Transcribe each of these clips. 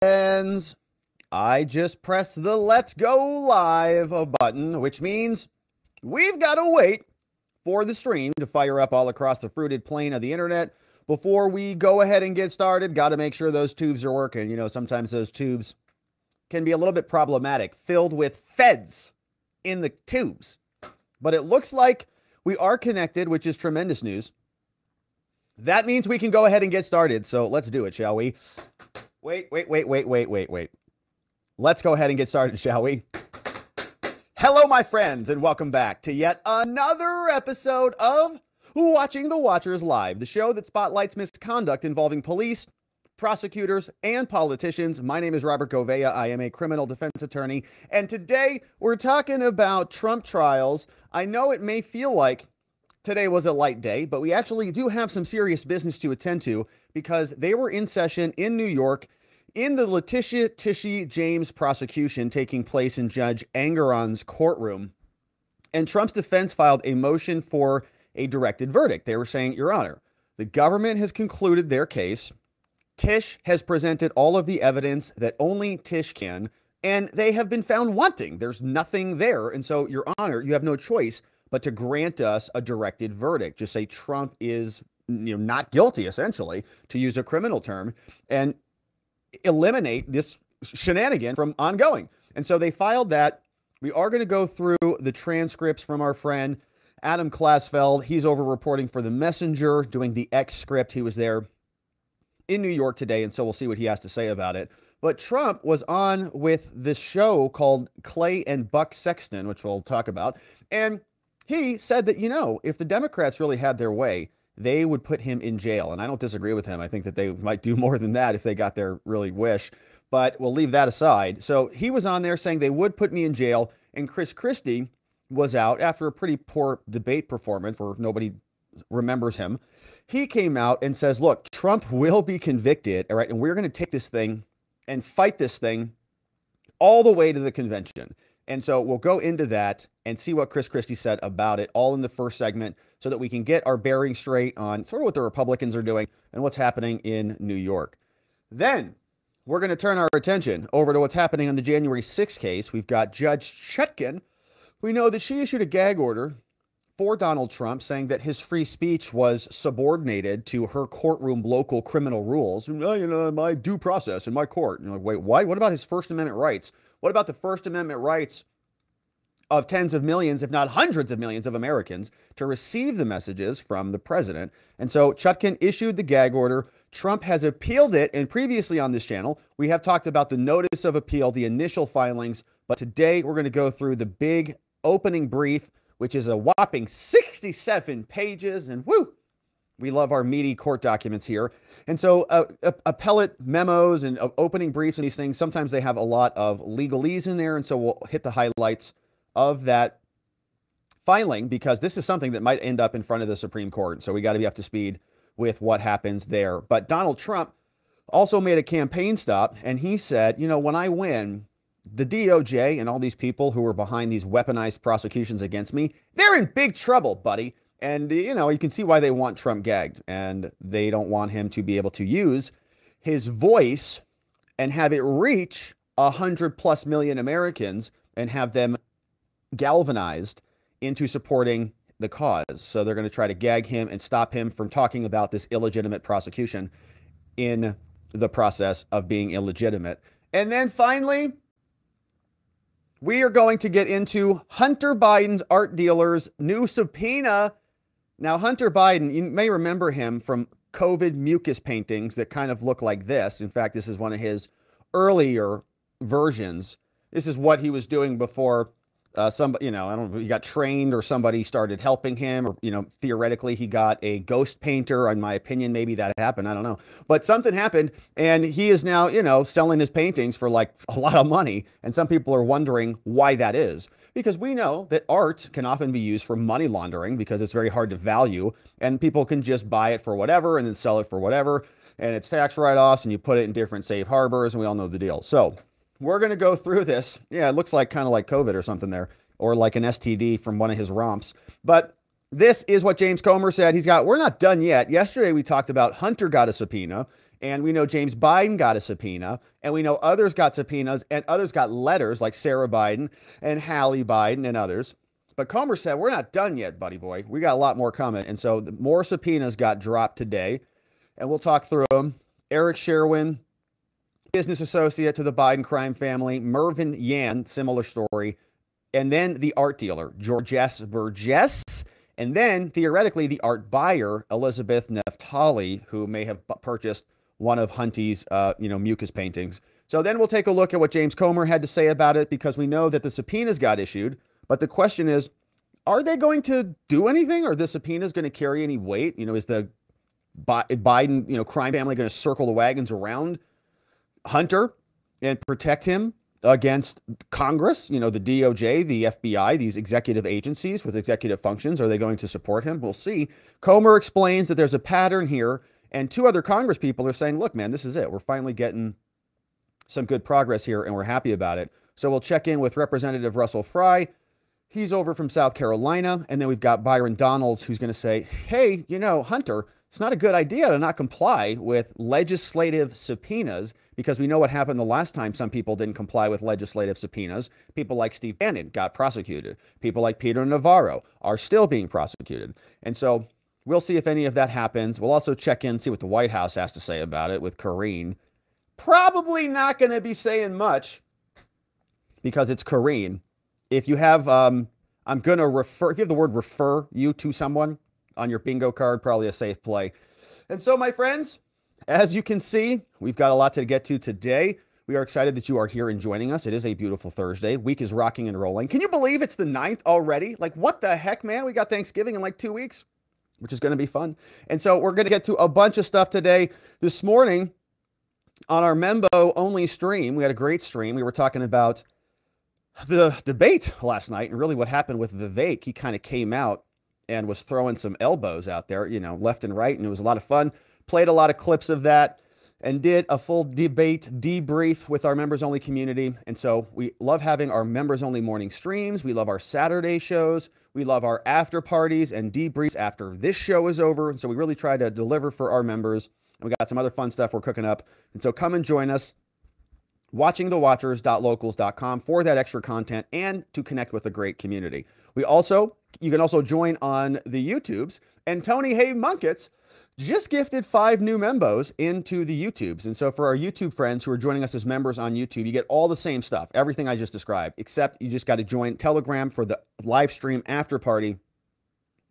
friends. I just pressed the let's go live button, which means we've got to wait for the stream to fire up all across the fruited plain of the internet before we go ahead and get started. Got to make sure those tubes are working. You know, sometimes those tubes can be a little bit problematic, filled with feds in the tubes. But it looks like we are connected, which is tremendous news. That means we can go ahead and get started. So let's do it, shall we? Wait, wait, wait, wait, wait, wait, wait. Let's go ahead and get started, shall we? Hello, my friends, and welcome back to yet another episode of Watching the Watchers Live, the show that spotlights misconduct involving police, prosecutors, and politicians. My name is Robert Gouveia. I am a criminal defense attorney, and today we're talking about Trump trials. I know it may feel like today was a light day, but we actually do have some serious business to attend to because they were in session in New York in the Letitia Tishy James prosecution taking place in Judge Engoron's courtroom. And Trump's defense filed a motion for a directed verdict. They were saying, Your Honor, the government has concluded their case. Tish has presented all of the evidence that only Tish can, and they have been found wanting. There's nothing there. And so, Your Honor, you have no choice but to grant us a directed verdict. Just say Trump is you know not guilty essentially to use a criminal term and eliminate this shenanigan from ongoing. And so they filed that. We are going to go through the transcripts from our friend Adam Klasfeld. He's over reporting for The Messenger, doing the X script. He was there in New York today, and so we'll see what he has to say about it. But Trump was on with this show called Clay and Buck Sexton, which we'll talk about. And he said that, you know, if the Democrats really had their way, they would put him in jail. And I don't disagree with him. I think that they might do more than that if they got their really wish. But we'll leave that aside. So he was on there saying they would put me in jail. And Chris Christie was out after a pretty poor debate performance where nobody remembers him. He came out and says, Look, Trump will be convicted. All right. And we're going to take this thing and fight this thing all the way to the convention. And so we'll go into that and see what Chris Christie said about it all in the first segment so that we can get our bearing straight on sort of what the Republicans are doing and what's happening in New York. Then we're going to turn our attention over to what's happening on the January 6th case. We've got Judge Chutkan. We know that she issued a gag order for Donald Trump saying that his free speech was subordinated to her courtroom local criminal rules. Well, you know, my due process in my court. You know, wait, what? What about his First Amendment rights? What about the First Amendment rights of tens of millions, if not hundreds of millions of Americans to receive the messages from the president? And so Chutkan issued the gag order. Trump has appealed it. And previously on this channel, we have talked about the notice of appeal, the initial filings. But today we're going to go through the big opening brief, which is a whopping 67 pages. And woo, we love our meaty court documents here. And so, uh, appellate memos and uh, opening briefs and these things, sometimes they have a lot of legalese in there. And so, we'll hit the highlights of that filing because this is something that might end up in front of the Supreme Court. And so, we got to be up to speed with what happens there. But Donald Trump also made a campaign stop and he said, you know, when I win, the DOJ and all these people who are behind these weaponized prosecutions against me, they're in big trouble, buddy. And, you know, you can see why they want Trump gagged. And they don't want him to be able to use his voice and have it reach 100 plus million Americans and have them galvanized into supporting the cause. So they're going to try to gag him and stop him from talking about this illegitimate prosecution in the process of being illegitimate. And then finally, we are going to get into Hunter Biden's art dealer's new subpoena now, Hunter Biden, you may remember him from COVID mucus paintings that kind of look like this. In fact, this is one of his earlier versions. This is what he was doing before uh, somebody, you know, I don't know, he got trained or somebody started helping him, or, you know, theoretically he got a ghost painter. In my opinion, maybe that happened. I don't know. But something happened, and he is now, you know, selling his paintings for like a lot of money. And some people are wondering why that is because we know that art can often be used for money laundering because it's very hard to value and people can just buy it for whatever and then sell it for whatever and it's tax write-offs and you put it in different safe harbors and we all know the deal. So we're going to go through this. Yeah, it looks like kind of like COVID or something there or like an STD from one of his romps. But this is what James Comer said. He's got, we're not done yet. Yesterday we talked about Hunter got a subpoena And we know James Biden got a subpoena, and we know others got subpoenas, and others got letters like Sarah Biden and Hallie Biden and others. But Comer said, We're not done yet, buddy boy. We got a lot more coming. And so more subpoenas got dropped today, and we'll talk through them. Eric Schwerin, business associate to the Biden crime family, Mervyn Yan, similar story. And then the art dealer, Georges Berges. And then theoretically, the art buyer, Elizabeth Naftali, who may have purchased one of Hunty's, uh, you know, mucus paintings. So then we'll take a look at what James Comer had to say about it because we know that the subpoenas got issued. But the question is, are they going to do anything? Are the subpoenas going to carry any weight? You know, is the Biden, you know, crime family going to circle the wagons around Hunter and protect him against Congress, you know, the DOJ, the FBI, these executive agencies with executive functions? Are they going to support him? We'll see. Comer explains that there's a pattern here, and two other Congress people are saying, look, man, this is it. We're finally getting some good progress here, and we're happy about it. So we'll check in with Representative Russell Fry. He's over from South Carolina. And then we've got Byron Donalds, who's going to say, hey, you know, Hunter, it's not a good idea to not comply with legislative subpoenas because we know what happened the last time some people didn't comply with legislative subpoenas. People like Steve Bannon got prosecuted. People like Peter Navarro are still being prosecuted. And so we'll see if any of that happens. We'll also check in, see what the White House has to say about it with Karine. Probably not going to be saying much because it's Karine. If you have, um, I'm going to refer, if you have the word refer you to someone, on your bingo card, probably a safe play. And so, my friends, as you can see, we've got a lot to get to today. We are excited that you are here and joining us. It is a beautiful Thursday. Week is rocking and rolling. Can you believe it's the 9th already? Like, what the heck, man? We got Thanksgiving in like two weeks, which is going to be fun. And so, we're going to get to a bunch of stuff today. This morning, on our Membo only stream, we had a great stream. We were talking about the debate last night and really what happened with Vivek. He kind of came out and was throwing some elbows out there, you know, left and right. And it was a lot of fun. Played a lot of clips of that and did a full debate debrief with our members only community. And so we love having our members only morning streams. We love our Saturday shows. We love our after parties and debriefs after this show is over. And so we really try to deliver for our members. And we got some other fun stuff we're cooking up. And so come and join us watchingthewatchers.locals.com for that extra content and to connect with a great community. We also you can also join on the YouTubes. And Tony Hay Munkets just gifted five new membos into the YouTubes. And so for our YouTube friends who are joining us as members on YouTube, you get all the same stuff, everything I just described, except you just got to join Telegram for the live stream after party,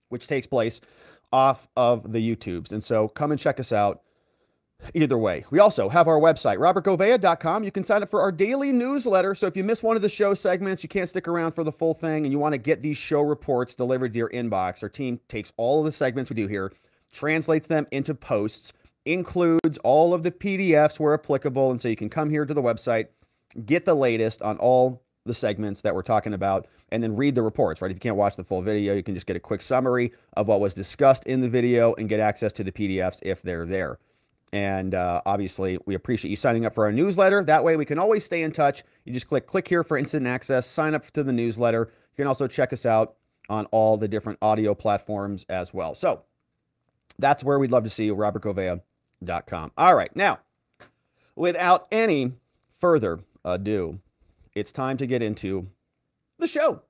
which takes place off of the YouTubes. And so come and check us out Either way, we also have our website, robertgouveia.com. You can sign up for our daily newsletter. So if you miss one of the show segments, you can't stick around for the full thing, and you want to get these show reports delivered to your inbox, our team takes all of the segments we do here, translates them into posts, includes all of the PDFs where applicable. And so you can come here to the website, get the latest on all the segments that we're talking about, and then read the reports, right? If you can't watch the full video, you can just get a quick summary of what was discussed in the video and get access to the PDFs if they're there. And uh, obviously, we appreciate you signing up for our newsletter. That way, we can always stay in touch. You just click click here for instant access, sign up to the newsletter. You can also check us out on all the different audio platforms as well. So that's where we'd love to see you, robertgouveia.com. All right, now, without any further ado, it's time to get into the show.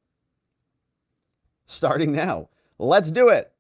Starting now. Let's do it.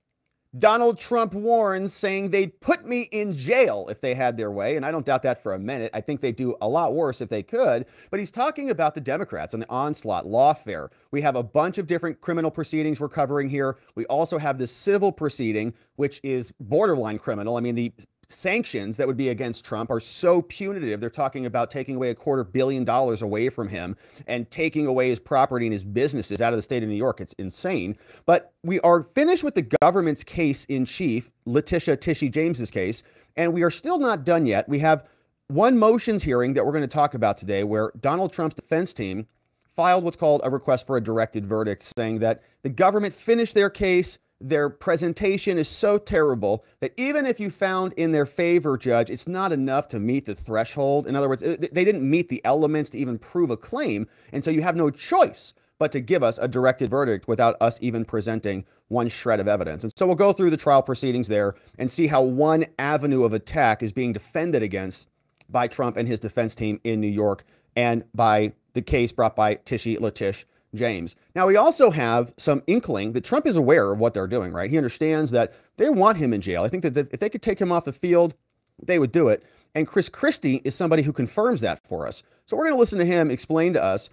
Donald Trump warns, saying they'd put me in jail if they had their way. And I don't doubt that for a minute. I think they'd do a lot worse if they could. But he's talking about the Democrats and the onslaught, lawfare. We have a bunch of different criminal proceedings we're covering here. We also have the civil proceeding, which is borderline criminal. I mean, the sanctions that would be against Trump are so punitive. They're talking about taking away a quarter billion dollars away from him and taking away his property and his businesses out of the state of New York. It's insane. But we are finished with the government's case in chief, Letitia Tishy James's case, and we are still not done yet. We have one motions hearing that we're going to talk about today where Donald Trump's defense team filed what's called a request for a directed verdict saying that the government finished their case their presentation is so terrible that even if you found in their favor, Judge, it's not enough to meet the threshold. In other words, uh, they didn't meet the elements to even prove a claim. And so you have no choice but but to give us a directed verdict without us even presenting one shred of evidence. And so we'll go through the trial proceedings there and see how one avenue of attack is being defended against by Trump and his defense team in New York and by the case brought by Tishy Latish James. Now, we also have some inkling that Trump is aware of what they're doing, right? He understands that they want him in jail. I think that if they could take him off the field, they would do it. And Chris Christie is somebody who confirms that for us. So we're going to listen to him explain to us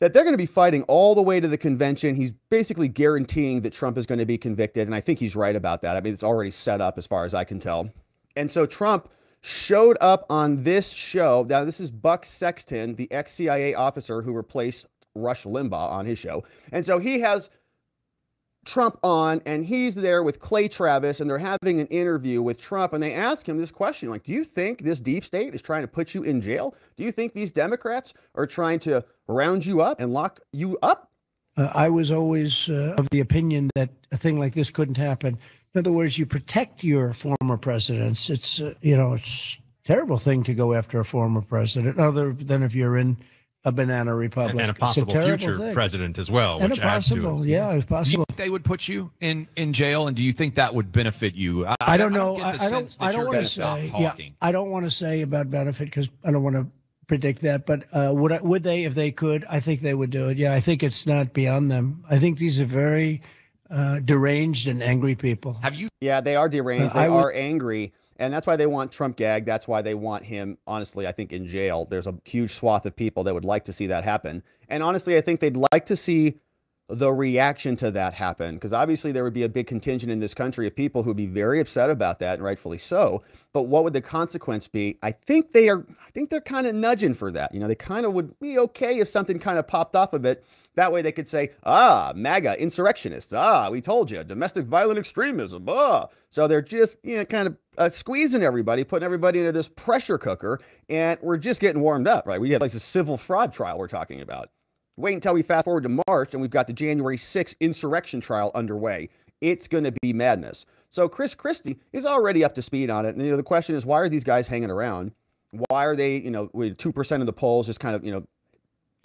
that they're going to be fighting all the way to the convention. He's basically guaranteeing that Trump is going to be convicted. And I think he's right about that. I mean, it's already set up as far as I can tell. And so Trump showed up on this show. Now, this is Buck Sexton, the ex CIA officer who replaced Rush Limbaugh on his show. And so he has Trump on, and he's there with Clay Travis, and they're having an interview with Trump, and they ask him this question like, Do you think this deep state is trying to put you in jail? Do you think these Democrats are trying to round you up and lock you up? Uh, I was always uh, of the opinion that a thing like this couldn't happen. In other words, you protect your former presidents. It's, uh, you know, it's terrible thing to go after a former president, other than if you're in a banana republic and a possible a future thing. president as well, and which a possible, adds to it. yeah, it's possible. they would put you in in jail, and do you think that would benefit you? I, I don't know. I, I, I don't. I don't want to say. Yeah, I don't want to say about benefit because I don't want to predict that. But uh, would I, would they if they could? I think they would do it. Yeah, I think it's not beyond them. I think these are very uh, deranged and angry people. Have you? Yeah, they are deranged. Uh, they are angry. And that's why they want Trump gagged. That's why they want him, honestly, I think, in jail. There's a huge swath of people that would like to see that happen. And honestly, I think they'd like to see the reaction to that happen because obviously there would be a big contingent in this country of people who'd be very upset about that and rightfully so but what would the consequence be i think they are i think they're kind of nudging for that you know they kind of would be okay if something kind of popped off of it that way they could say, ah, MAGA insurrectionists. Ah, we told you, domestic violent extremism. Ah. So they're just, you know, kind of uh, squeezing everybody, putting everybody into this pressure cooker, and we're just getting warmed up, right? We have like a civil fraud trial we're talking about. Wait until we fast forward to March and we've got the January 6th insurrection trial underway. It's going to be madness. So Chris Christie is already up to speed on it. And, you know, the question is, why are these guys hanging around? Why are they, you know, with 2% of the polls just kind of, you know,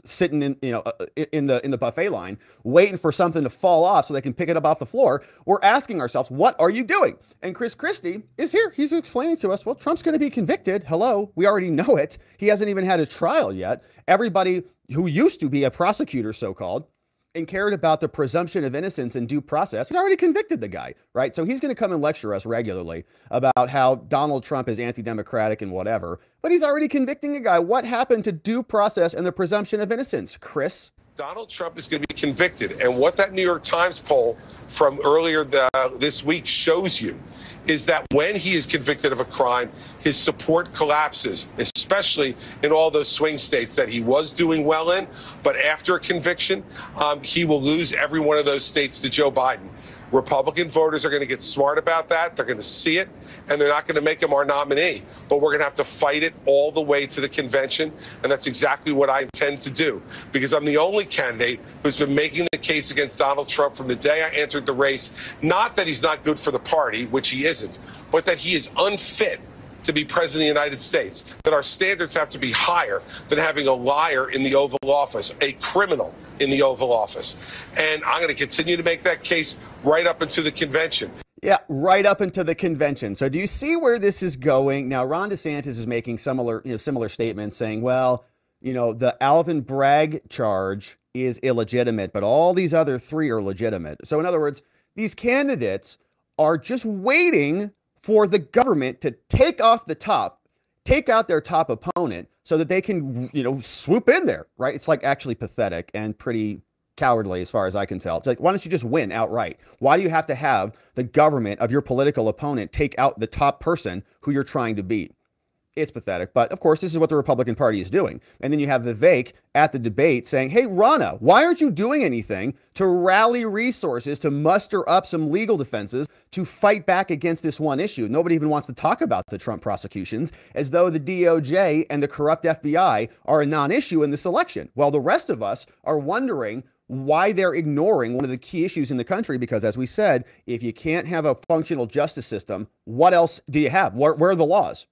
sitting in you know uh, uh, in the in the buffet line waiting for something to fall off so they can pick it up off the floor we're asking ourselves what are you doing? And chris christie is here. He's explaining to us well trump's going to be convicted. Hello we already know it. He hasn't even had a trial yet. Everybody who used to be a prosecutor so called and cared about the presumption of innocence and due process, he's already convicted the guy, right? So he's going to come and lecture us regularly about how Donald Trump is anti democratic and whatever, but he's already convicting a guy. What happened to due process and the presumption of innocence, Chris? Donald Trump is going to be convicted. And what that New York Times poll from earlier the, this week shows you is that when he is convicted of a crime, his support collapses, especially in all those swing states that he was doing well in. But after a conviction, um, he will lose every one of those states to Joe Biden. Republican voters are going to get smart about that. They're going to see it, and they're not going to make him our nominee. But we're going to have to fight it all the way to the convention, and that's exactly what I intend to do because I'm the only candidate who's been making the case against Donald Trump from the day I entered the race. Not that he's not good for the party, which he isn't, but that he is unfit to be president of the United States, that our standards have to be higher than having a liar in the Oval Office, a criminal in the Oval Office. And I'm going to continue to make that case right up into the convention. Yeah, right up into the convention. So do you see where this is going? Now, Ron DeSantis is making similar, you know, similar statements saying, well, you know, the Alvin Bragg charge is illegitimate, but all these other three are legitimate. So in other words, these candidates are just waiting for the government to take off the top, take out their top opponent so that they can, you know, swoop in there, right? It's like actually pathetic and pretty cowardly as far as I can tell. It's like, why don't you just win outright? Why do you have to have the government of your political opponent take out the top person who you're trying to beat? It's pathetic. But of course, this is what the Republican Party is doing. And then you have Vivek at the debate saying, Hey, Ronna, why aren't you doing anything to rally resources to muster up some legal defenses to fight back against this one issue? Nobody even wants to talk about the Trump prosecutions as though the DOJ and the corrupt FBI are a non issue in this election. While the rest of us are wondering why they're ignoring one of the key issues in the country. Because, as we said, if you can't have a functional justice system, what else do you have? Where, where are the laws?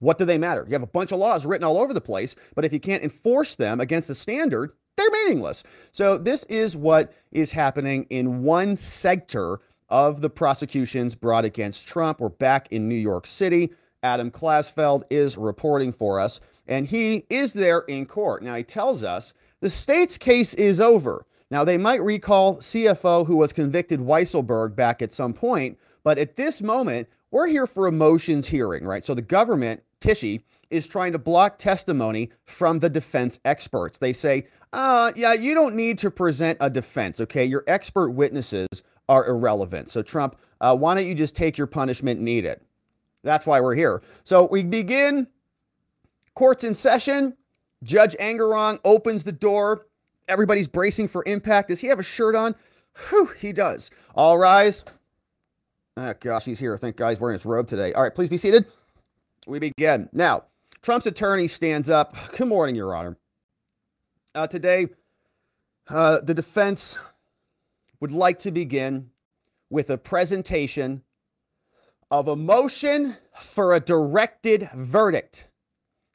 What do they matter? You have a bunch of laws written all over the place, but if you can't enforce them against the standard, they're meaningless. So this is what is happening in one sector of the prosecutions brought against Trump. We're back in New York City. Adam Klasfeld is reporting for us, and he is there in court. Now, he tells us the state's case is over. Now, they might recall CFO who was convicted Weisselberg back at some point, but at this moment, we're here for a motions hearing, right? So the government, Tishy, is trying to block testimony from the defense experts. They say, uh, yeah, you don't need to present a defense, okay? Your expert witnesses are irrelevant. So, Trump, uh, why don't you just take your punishment and eat it? That's why we're here. So, we begin courts in session. Judge Engoron opens the door. Everybody's bracing for impact. Does he have a shirt on? Whew, he does. All rise. Oh, gosh, he's here. I think guy's wearing his robe today. All right, please be seated. We begin. Now, Trump's attorney stands up. Good morning, Your Honor. Uh, today, uh, the defense would like to begin with a presentation of a motion for a directed verdict.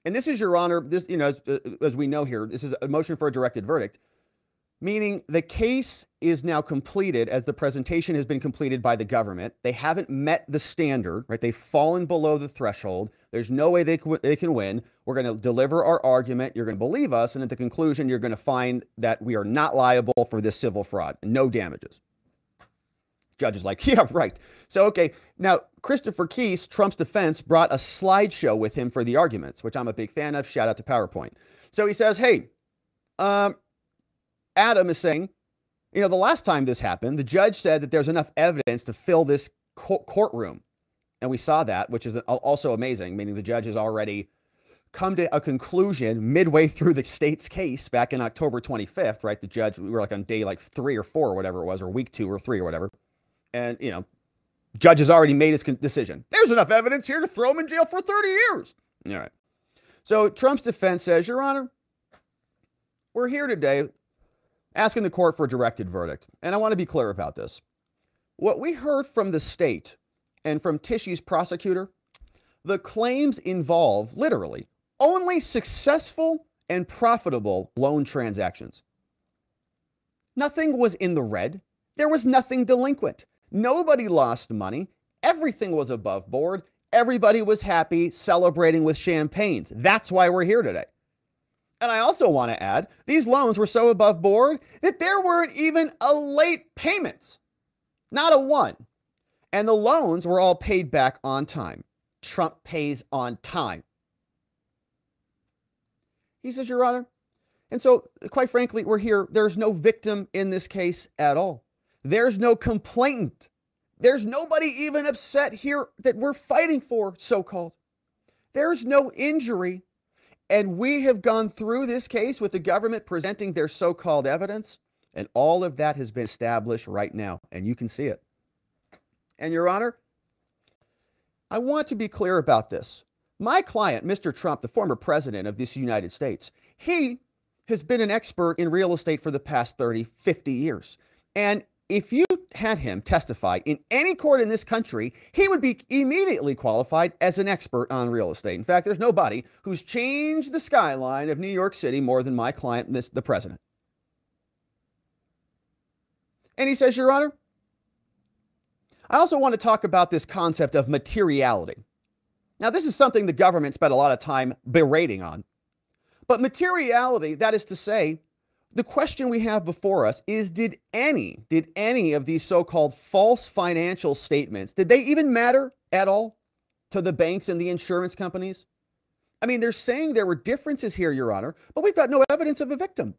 And this is, Your Honor, this, you know, as, uh, as we know here, this is a motion for a directed verdict, meaning the case is now completed as the presentation has been completed by the government. They haven't met the standard, right? They've fallen below the threshold. There's no way they they can win. We're going to deliver our argument. You're going to believe us. And at the conclusion, you're going to find that we are not liable for this civil fraud. No damages. Judge is like, yeah, right. So, okay. Now, Christopher Kise, Trump's defense, brought a slideshow with him for the arguments, which I'm a big fan of. Shout out to PowerPoint. So he says, hey, um, Adam is saying, you know, the last time this happened, the judge said that there's enough evidence to fill this courtroom. And we saw that, which is also amazing, meaning the judge has already come to a conclusion midway through the state's case back in October 25th, right? The judge, we were like on day like three or four or whatever it was, or week two or three or whatever. And, you know, judge has already made his decision. There's enough evidence here to throw him in jail for 30 years. All right. So Trump's defense says, Your Honor, we're here today asking the court for a directed verdict. And I want to be clear about this. What we heard from the state and from Tishy's prosecutor, the claims involve literally only successful and profitable loan transactions. Nothing was in the red. There was nothing delinquent. Nobody lost money. Everything was above board. Everybody was happy, celebrating with champagnes. That's why we're here today. And I also want to add, these loans were so above board that there weren't even a late payment, Not a one. And the loans were all paid back on time. Trump pays on time. He says, Your Honor. And so, quite frankly, we're here. There's no victim in this case at all. There's no complainant. There's nobody even upset here that we're fighting for, so called. There's no injury. And we have gone through this case with the government presenting their so called evidence. And all of that has been established right now. And you can see it. And, Your Honor, I want to be clear about this. My client, Mr. Trump, the former president of this United States, he has been an expert in real estate for the past 30, 50 years. And if you had him testify in any court in this country, he would be immediately qualified as an expert on real estate. In fact, there's nobody who's changed the skyline of New York City more than my client, this, the president. And he says, Your Honor, I also want to talk about this concept of materiality. Now, this is something the government spent a lot of time berating on. But materiality, that is to say, the question we have before us is did any did any of these so-called false financial statements did they even matter at all to the banks and the insurance companies? I mean they're saying there were differences here your honor but we've got no evidence of a victim.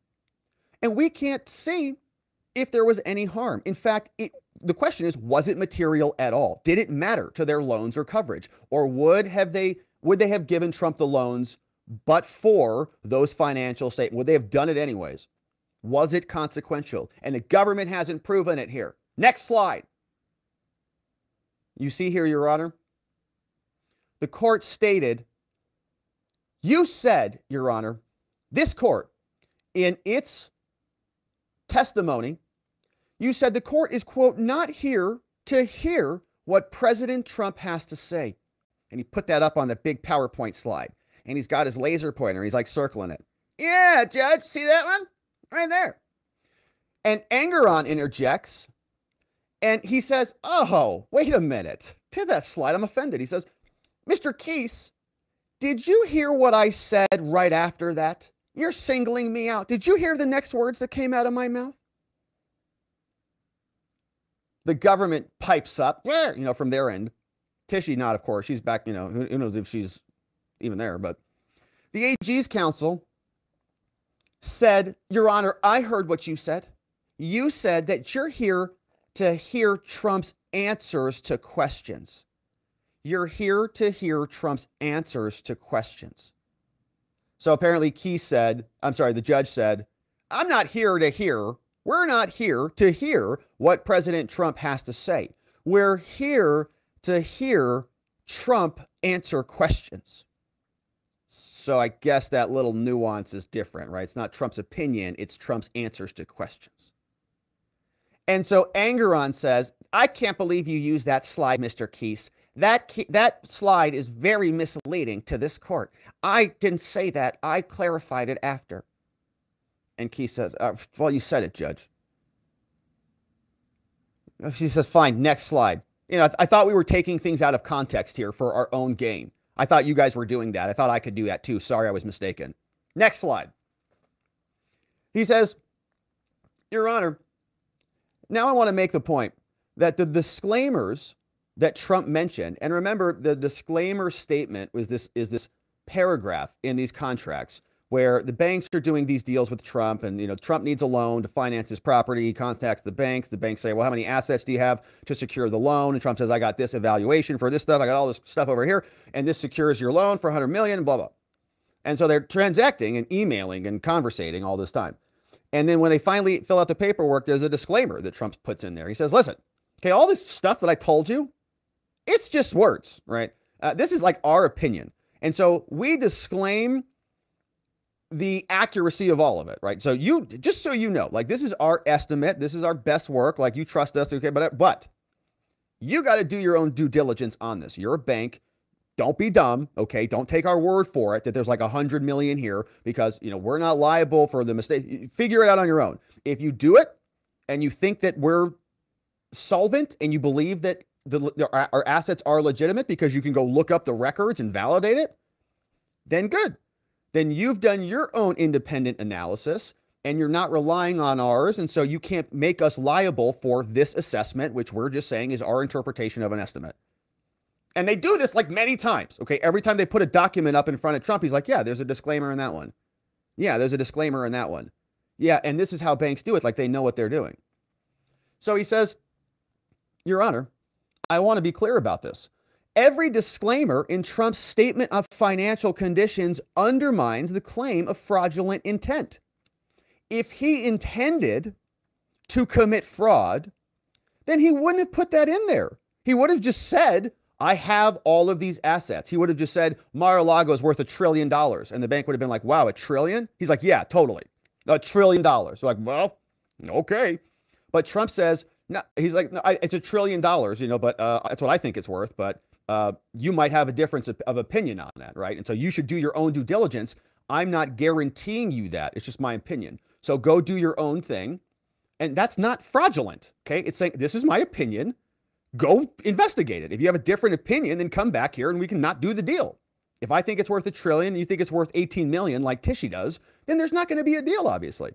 And we can't see if there was any harm. In fact it, the question is was it material at all? Did it matter to their loans or coverage? Or would have they would they have given trump the loans but for those financial statements would they have done it anyways was it consequential? And the government hasn't proven it here. Next slide. You see here, Your Honor, the court stated, you said, Your Honor, this court, in its testimony, you said the court is, quote, not here to hear what President Trump has to say. And he put that up on the big PowerPoint slide. And he's got his laser pointer. He's like circling it. Yeah, Judge, see that one? Right there. And Engoron interjects and he says, Oh, wait a minute. To that slide, I'm offended. He says, Mr. Kise, did you hear what I said right after that? You're singling me out. Did you hear the next words that came out of my mouth? The government pipes up, you know, from their end. Tishy, not, of course. She's back, you know, who, knows if she's even there. But the AG's counsel said, Your Honor, I heard what you said. You said that you're here to hear Trump's answers to questions. You're here to hear Trump's answers to questions. So apparently, Key said, I'm sorry, the judge said, I'm not here to hear, we're not here to hear what President Trump has to say. We're here to hear Trump answer questions. So I guess that little nuance is different, right? It's not Trump's opinion, it's Trump's answers to questions. And so Engoron says, I can't believe you used that slide, Mr. Kise. That that slide is very misleading to this court. I didn't say that. I clarified it after. And Kise says, uh, "Well, you said it, Judge." She says, "Fine, next slide." You know, I, th- I thought we were taking things out of context here for our own gain. I thought you guys were doing that. I thought I could do that too. Sorry, I was mistaken. Next slide. He says, Your Honor, now I want to make the point that the disclaimers that Trump mentioned, and remember the disclaimer statement was this is this paragraph in these contracts where the banks are doing these deals with Trump and you know Trump needs a loan to finance his property, he contacts the banks, the banks say, "Well, how many assets do you have to secure the loan?" And Trump says, "I got this evaluation for this stuff, I got all this stuff over here, and this secures your loan for 100 million, blah blah." And so they're transacting and emailing and conversating all this time. And then when they finally fill out the paperwork, there's a disclaimer that Trump puts in there. He says, "Listen, okay, all this stuff that I told you, it's just words, right? Uh, this is like our opinion. And so we disclaim the accuracy of all of it, right? So you just so you know, like this is our estimate, this is our best work, like you trust us, okay? But uh, but you got to do your own due diligence on this. You're a bank. Don't be dumb, okay? Don't take our word for it that there's like a hundred million here because you know we're not liable for the mistake. Figure it out on your own. If you do it and you think that we're solvent and you believe that the our assets are legitimate because you can go look up the records and validate it, then good. Then you've done your own independent analysis and you're not relying on ours. And so you can't make us liable for this assessment, which we're just saying is our interpretation of an estimate. And they do this like many times. Okay. Every time they put a document up in front of Trump, he's like, yeah, there's a disclaimer in that one. Yeah, there's a disclaimer in that one. Yeah. And this is how banks do it. Like they know what they're doing. So he says, Your Honor, I want to be clear about this. Every disclaimer in Trump's statement of financial conditions undermines the claim of fraudulent intent. If he intended to commit fraud, then he wouldn't have put that in there. He would have just said, I have all of these assets. He would have just said, Mar-a-Lago is worth a trillion dollars. And the bank would have been like, wow, a trillion? He's like, yeah, totally. A trillion dollars. We're like, well, okay. But Trump says, no, he's like, no, I, it's a trillion dollars, you know, but uh, that's what I think it's worth. But uh, you might have a difference of, of opinion on that, right? And so you should do your own due diligence. I'm not guaranteeing you that. It's just my opinion. So go do your own thing. And that's not fraudulent. Okay. It's saying, this is my opinion. Go investigate it. If you have a different opinion, then come back here and we can not do the deal. If I think it's worth a trillion, and you think it's worth 18 million, like Tishy does, then there's not going to be a deal, obviously.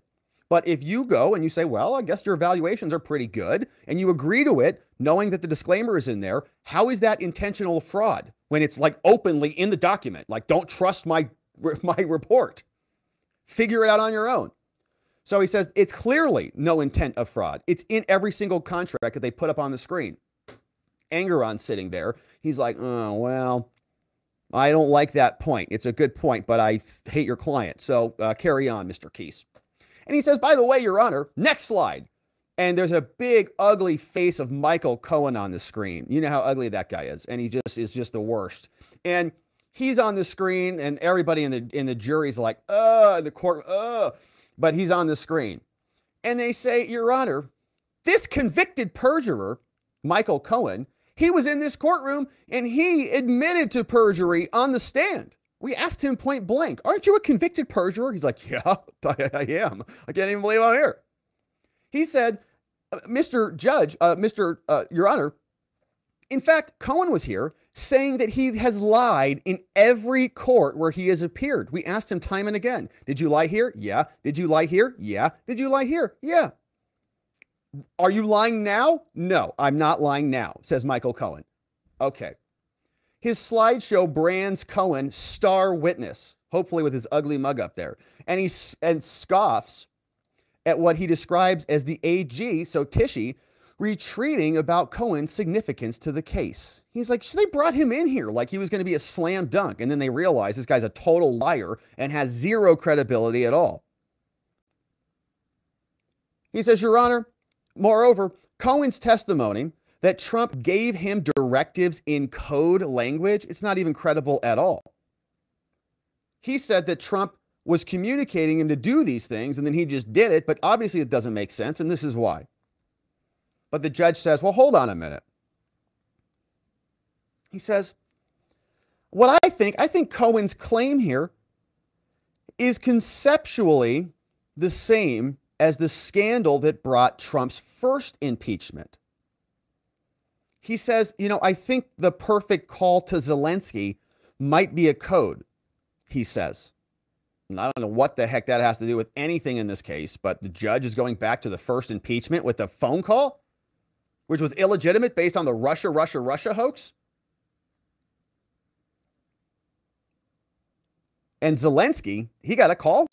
But if you go and you say, well, I guess your evaluations are pretty good, and you agree to it, knowing that the disclaimer is in there, how is that intentional fraud when it's like openly in the document? Like, don't trust my my report. Figure it out on your own. So he says it's clearly no intent of fraud. It's in every single contract that they put up on the screen. Engoron sitting there. He's like, oh, well, I don't like that point. It's a good point, but I hate your client. So uh, carry on, Mr. Kise. And he says, by the way, Your Honor, next slide. And there's a big, ugly face of Michael Cohen on the screen. You know how ugly that guy is. And he just is just the worst. And he's on the screen, and everybody in the in the jury's like, uh, the court, uh, but he's on the screen. And they say, Your Honor, this convicted perjurer, Michael Cohen, he was in this courtroom and he admitted to perjury on the stand. We asked him point blank, Aren't you a convicted perjurer? He's like, Yeah, I am. I can't even believe I'm here. He said, uh, Mr. Judge, uh, Mr. Uh, Your Honor, in fact, Cohen was here saying that he has lied in every court where he has appeared. We asked him time and again, Did you lie here? Yeah. Did you lie here? Yeah. Did you lie here? Yeah. Are you lying now? No, I'm not lying now, says Michael Cohen. Okay. His slideshow brands Cohen star witness, hopefully with his ugly mug up there. And he and scoffs at what he describes as the AG, so Tishy, retreating about Cohen's significance to the case. He's like, they brought him in here like he was going to be a slam dunk. And then they realize this guy's a total liar and has zero credibility at all. He says, Your Honor, moreover, Cohen's testimony that Trump gave him directives in code language, it's not even credible at all. He said that Trump was communicating him to do these things and then he just did it, but obviously it doesn't make sense, and this is why. But the judge says, Well, hold on a minute. He says, What I think, I think Cohen's claim here is conceptually the same as the scandal that brought Trump's first impeachment he says, you know, I think the perfect call to Zelensky might be a code, he says. And I don't know what the heck that has to do with anything in this case, but the judge is going back to the first impeachment with a phone call, which was illegitimate based on the Russia, Russia, Russia hoax. And Zelensky, he got a call.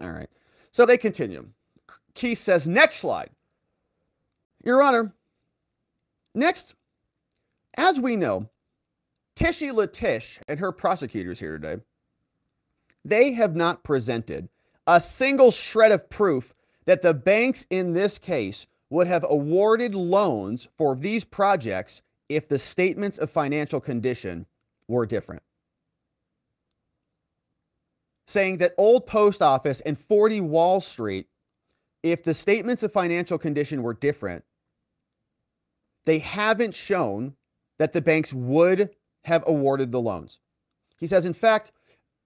All right. So they continue. Keith says, next slide. Your Honor, Next, as we know, Tishy Latish and her prosecutors here today, they have not presented a single shred of proof that the banks in this case would have awarded loans for these projects if the statements of financial condition were different. Saying that Old Post Office and 40 Wall Street, if the statements of financial condition were different, they haven't shown that the banks would have awarded the loans. He says, in fact,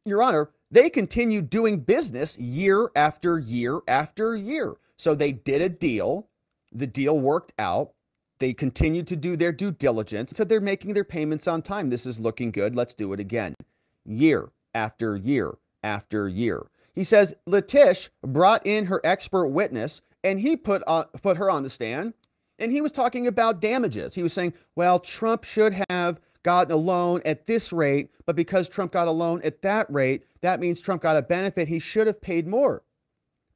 Your Honor, they continue doing business year after year after year. So they did a deal, the deal worked out. They continued to do their due diligence. So they're making their payments on time. This is looking good. Let's do it again. Year after year after year. He says Latish brought in her expert witness and he put put her on the stand and he was talking about damages. He was saying, well, Trump should have gotten a loan at this rate, but because Trump got a loan at that rate, that means Trump got a benefit. He should have paid more.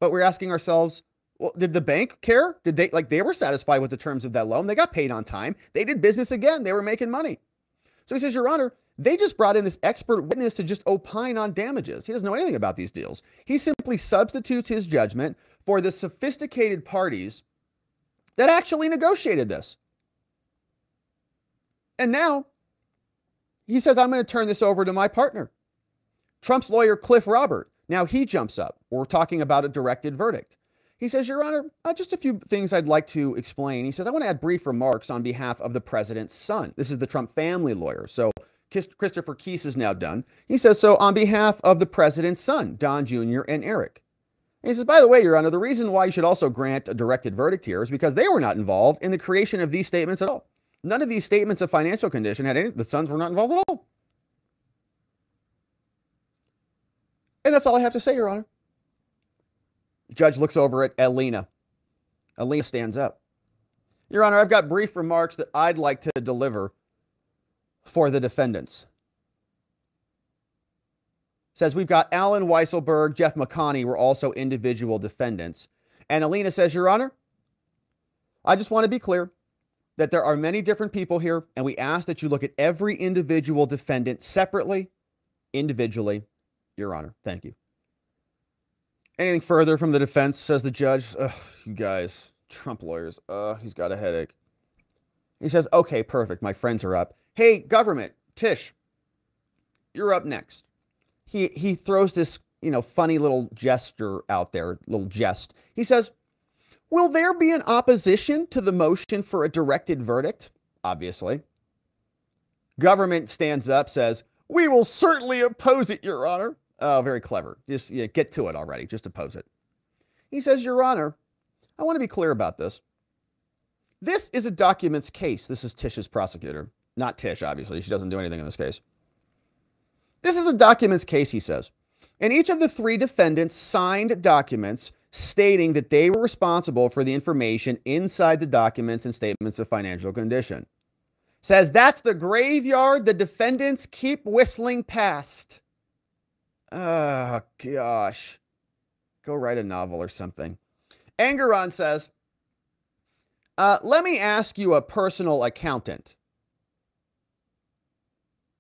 But we're asking ourselves, well, did the bank care? Did they like they were satisfied with the terms of that loan? They got paid on time. They did business again. They were making money. So he says, Your Honor, they just brought in this expert witness to just opine on damages. He doesn't know anything about these deals. He simply substitutes his judgment for the sophisticated parties that actually negotiated this. And now he says, I'm going to turn this over to my partner, Trump's lawyer, Cliff Robert. Now he jumps up. We're talking about a directed verdict. He says, Your Honor, uh, just a few things I'd like to explain. He says, I want to add brief remarks on behalf of the president's son. This is the Trump family lawyer. So Christopher Kise is now done. He says, So on behalf of the president's son, Don Jr. and Eric, and he says, by the way, Your Honor, the reason why you should also grant a directed verdict here is because they were not involved in the creation of these statements at all. None of these statements of financial condition had any, the sons were not involved at all. And that's all I have to say, Your Honor. The judge looks over at Alina. Alina stands up. Your Honor, I've got brief remarks that I'd like to deliver for the defendants says we've got Allen Weisselberg, Jeff McConney were also individual defendants. And Alina says, Your Honor, I just want to be clear that there are many different people here, and we ask that you look at every individual defendant separately, individually. Your Honor, thank you. Anything further from the defense, says the judge. Ugh, you guys, Trump lawyers. Uh, he's got a headache. He says, okay, perfect. My friends are up. Hey, government, Tish, you're up next he he throws this you know funny little gesture out there, little jest. He says, "Will there be an opposition to the motion for a directed verdict?" Obviously. Government stands up, says, We will certainly oppose it, Your Honor. Oh, very clever. Just yeah, get to it already. Just oppose it. He says, Your Honor, I want to be clear about this. This is a documents case. This is Tish's prosecutor, not Tish, obviously. She doesn't do anything in this case. This is a documents case, he says. And each of the three defendants signed documents stating that they were responsible for the information inside the documents and statements of financial condition. Says that's the graveyard the defendants keep whistling past. Oh, gosh. Go write a novel or something. Engoron says, uh, let me ask you a personal accountant.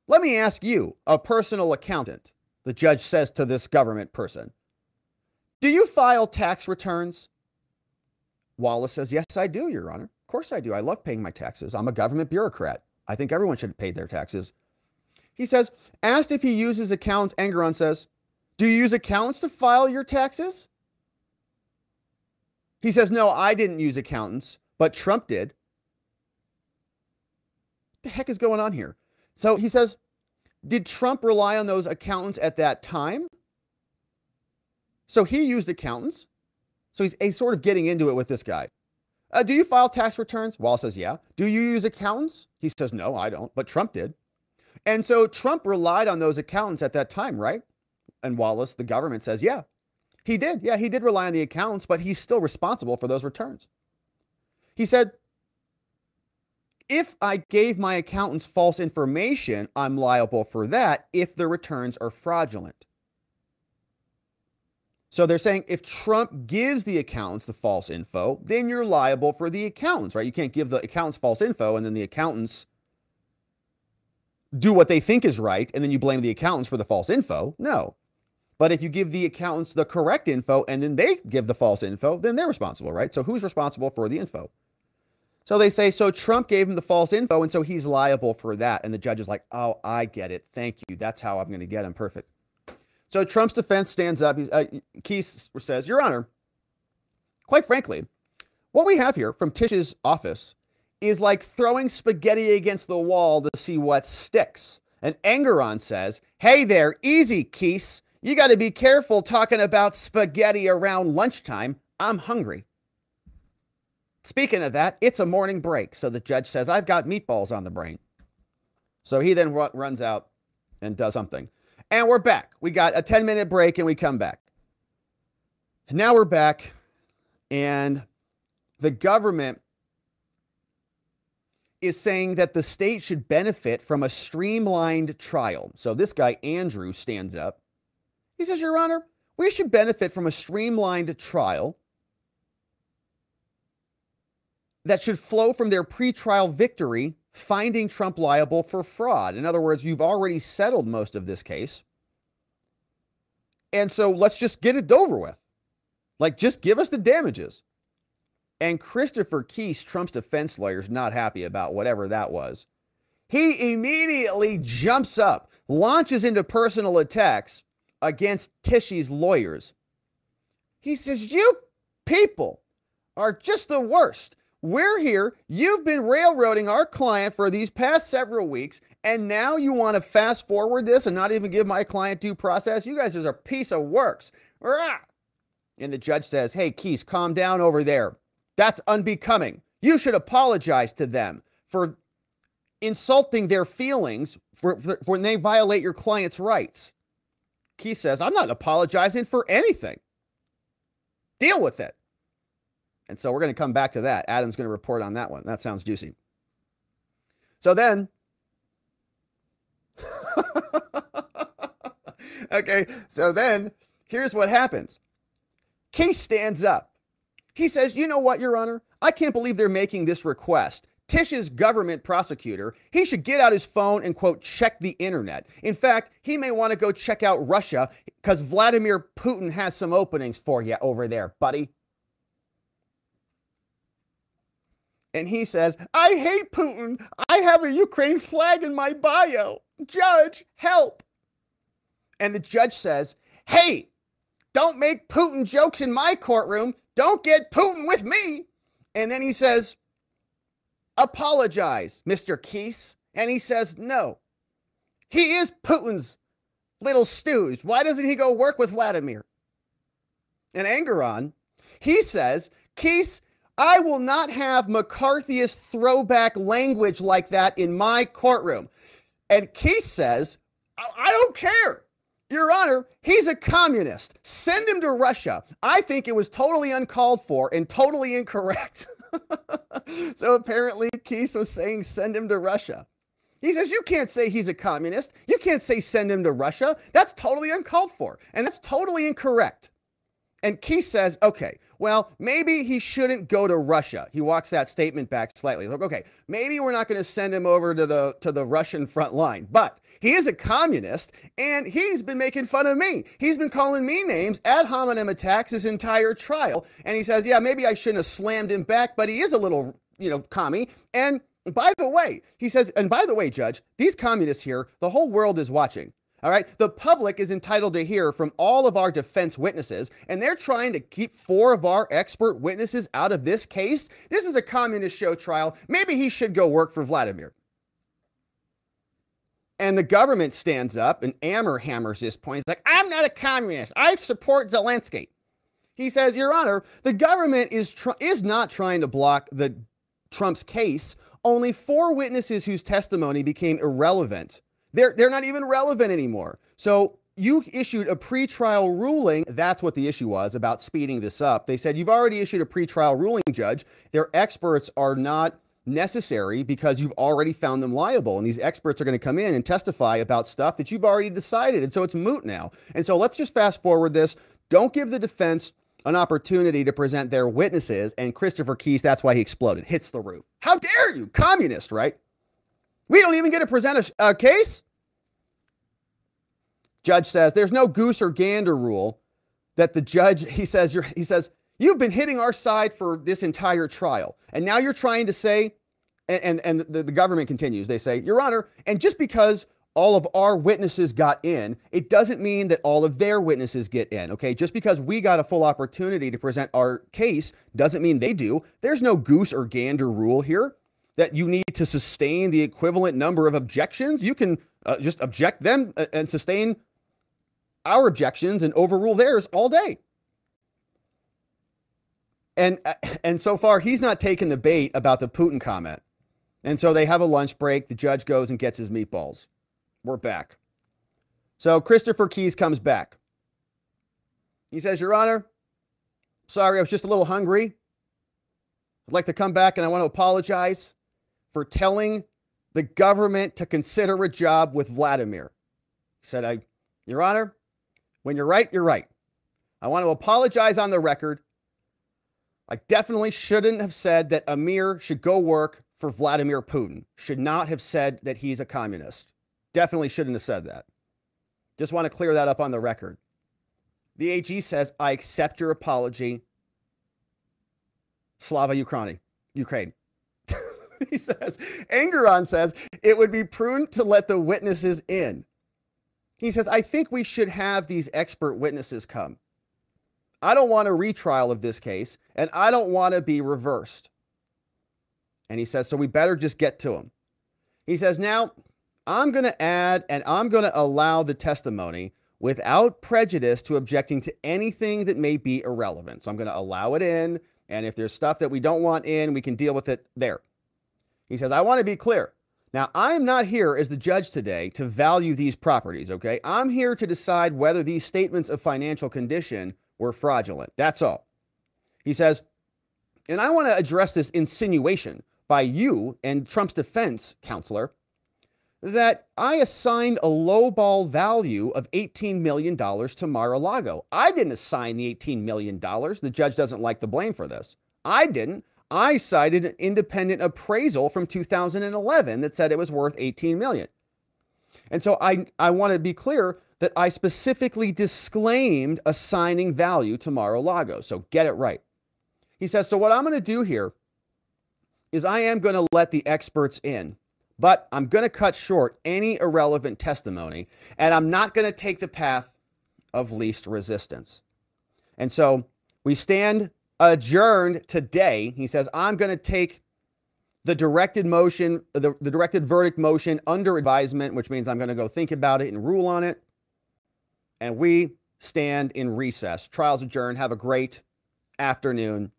Let me ask you, a personal accountant, the judge says to this government person. Do you file tax returns? Wallace says, Yes, I do, Your Honor. Of course I do. I love paying my taxes. I'm a government bureaucrat. I think everyone should pay their taxes. He says, asked if he uses accountants, Engoron says, Do you use accountants to file your taxes? He says, No, I didn't use accountants, but Trump did. What the heck is going on here? So he says, Did Trump rely on those accountants at that time? So he used accountants. So he's, he's sort of getting into it with this guy. Uh, do you file tax returns? Wallace says, yeah. Do you use accountants? He says, no, I don't, but Trump did. And so Trump relied on those accountants at that time, right? And Wallace, the government says, yeah, he did. Yeah, he did rely on the accountants, but he's still responsible for those returns. He said, if I gave my accountants false information, I'm liable for that if the returns are fraudulent. So they're saying if Trump gives the accountants the false info, then you're liable for the accountants, right? You can't give the accountants false info and then the accountants do what they think is right and then you blame the accountants for the false info. No. But if you give the accountants the correct info and then they give the false info, then they're responsible, right? So who's responsible for the info? So they say, so Trump gave him the false info and so he's liable for that. And the judge is like, oh, I get it. Thank you. That's how I'm going to get him. Perfect. So Trump's defense stands up. He's, uh, Kise says, Your Honor, quite frankly, what we have here from Tish's office is like throwing spaghetti against the wall to see what sticks. And Engoron says, Hey there, easy, Kise. You got to be careful talking about spaghetti around lunchtime. I'm hungry. Speaking of that, it's a morning break. So the judge says, I've got meatballs on the brain. So he then runs out and does something. And we're back. We got a 10 minute break and we come back. Now we're back, and the government is saying that the state should benefit from a streamlined trial. So this guy, Andrew, stands up. He says, Your Honor, we should benefit from a streamlined trial that should flow from their pretrial victory finding Trump liable for fraud. In other words, you've already settled most of this case. And so let's just get it over with. Like, just give us the damages. And Christopher Kise, Trump's defense lawyer, is not happy about whatever that was. He immediately jumps up, launches into personal attacks against Tishy's lawyers. He says, You people are just the worst. We're here. You've been railroading our client for these past several weeks, and now you want to fast forward this and not even give my client due process? You guys are a piece of works. And the judge says, Hey, Kise, calm down over there. That's unbecoming. You should apologize to them for insulting their feelings for, for, for when they violate your client's rights. Kise says, I'm not apologizing for anything. Deal with it. And so we're going to come back to that. Adam's going to report on that one. That sounds juicy. So then, okay, so then here's what happens. Case stands up. He says, You know what, Your Honor? I can't believe they're making this request. Tish's government prosecutor, he should get out his phone and, quote, check the internet. In fact, he may want to go check out Russia because Vladimir Putin has some openings for you over there, buddy. And he says, I hate Putin. I have a Ukraine flag in my bio. Judge, help. And the judge says, Hey, don't make Putin jokes in my courtroom. Don't get Putin with me. And then he says, Apologize, Mr. Kise. And he says, No. He is Putin's little stooge. Why doesn't he go work with Vladimir? And Engoron, he says, Kise, I will not have McCarthyist throwback language like that in my courtroom. And Kise says, I don't care. Your Honor, he's a communist. Send him to Russia. I think it was totally uncalled for and totally incorrect. so apparently, Kise was saying send him to Russia. He says, You can't say he's a communist. You can't say send him to Russia. That's totally uncalled for. And that's totally incorrect. And Kise says, okay, well, maybe he shouldn't go to Russia. He walks that statement back slightly. Like, okay, maybe we're not going to send him over to the to the Russian front line. But he is a communist, and he's been making fun of me. He's been calling me names, ad hominem attacks his entire trial. And he says, yeah, maybe I shouldn't have slammed him back, but he is a little, you know, commie. And by the way, he says, and by the way, Judge, these communists here, the whole world is watching. All right. The public is entitled to hear from all of our defense witnesses, and they're trying to keep four of our expert witnesses out of this case. This is a communist show trial. Maybe he should go work for Vladimir. And the government stands up and Amer hammers this point. He's like, I'm not a communist. I support Zelensky. He says, Your Honor, the government is tr- is not trying to block the Trump's case. Only four witnesses whose testimony became irrelevant they're, they're not even relevant anymore. So you issued a pretrial ruling. That's what the issue was about speeding this up. They said you've already issued a pretrial ruling, judge. Their experts are not necessary because you've already found them liable. And these experts are going to come in and testify about stuff that you've already decided. And so it's moot now. And so let's just fast forward this. Don't give the defense an opportunity to present their witnesses. And Christopher Kise, that's why he exploded, hits the roof. How dare you? Communist, right? We don't even get to present a, a case. Judge says there's no goose or gander rule that the judge, he says, you're, he says, you've been hitting our side for this entire trial. And now you're trying to say, and, and, and the, the government continues, they say, Your Honor, and just because all of our witnesses got in, it doesn't mean that all of their witnesses get in. Okay. Just because we got a full opportunity to present our case doesn't mean they do. There's no goose or gander rule here that you need to sustain the equivalent number of objections. You can uh, just object them uh, and sustain our objections and overrule theirs all day. And uh, and so far he's not taken the bait about the Putin comment. And so they have a lunch break. The judge goes and gets his meatballs. We're back. So Christopher Kise comes back. He says, Your Honor, sorry, I was just a little hungry. I'd like to come back and I want to apologize for telling the government to consider a job with Vladimir. He said, I, Your Honor, when you're right, you're right. I want to apologize on the record. I definitely shouldn't have said that Amer should go work for Vladimir Putin. Should not have said that he's a communist. Definitely shouldn't have said that. Just want to clear that up on the record. The AG says, I accept your apology. Slava Ukraini, Ukraine. he says, Engoron says, it would be prudent to let the witnesses in. He says, I think we should have these expert witnesses come. I don't want a retrial of this case, and I don't want to be reversed. And he says, so we better just get to him. He says, now I'm going to add and I'm going to allow the testimony without prejudice to objecting to anything that may be irrelevant. So I'm going to allow it in. And if there's stuff that we don't want in, we can deal with it there. He says, I want to be clear. Now, I'm not here as the judge today to value these properties, okay? I'm here to decide whether these statements of financial condition were fraudulent. That's all. He says, and I want to address this insinuation by you and Trump's defense counselor that I assigned a lowball value of $18 million to Mar-a-Lago. I didn't assign the $18 million. The judge doesn't like the blame for this. I didn't. I cited an independent appraisal from 2011 that said it was worth 18 million. And so I, I want to be clear that I specifically disclaimed assigning value to Mar-a-Lago. So get it right. He says, so what I'm going to do here is I am going to let the experts in, but I'm going to cut short any irrelevant testimony, and I'm not going to take the path of least resistance. And so we stand adjourned today. He says, I'm going to take the directed motion, the, the directed verdict motion under advisement, which means I'm going to go think about it and rule on it. And we stand in recess. Trials adjourned. Have a great afternoon.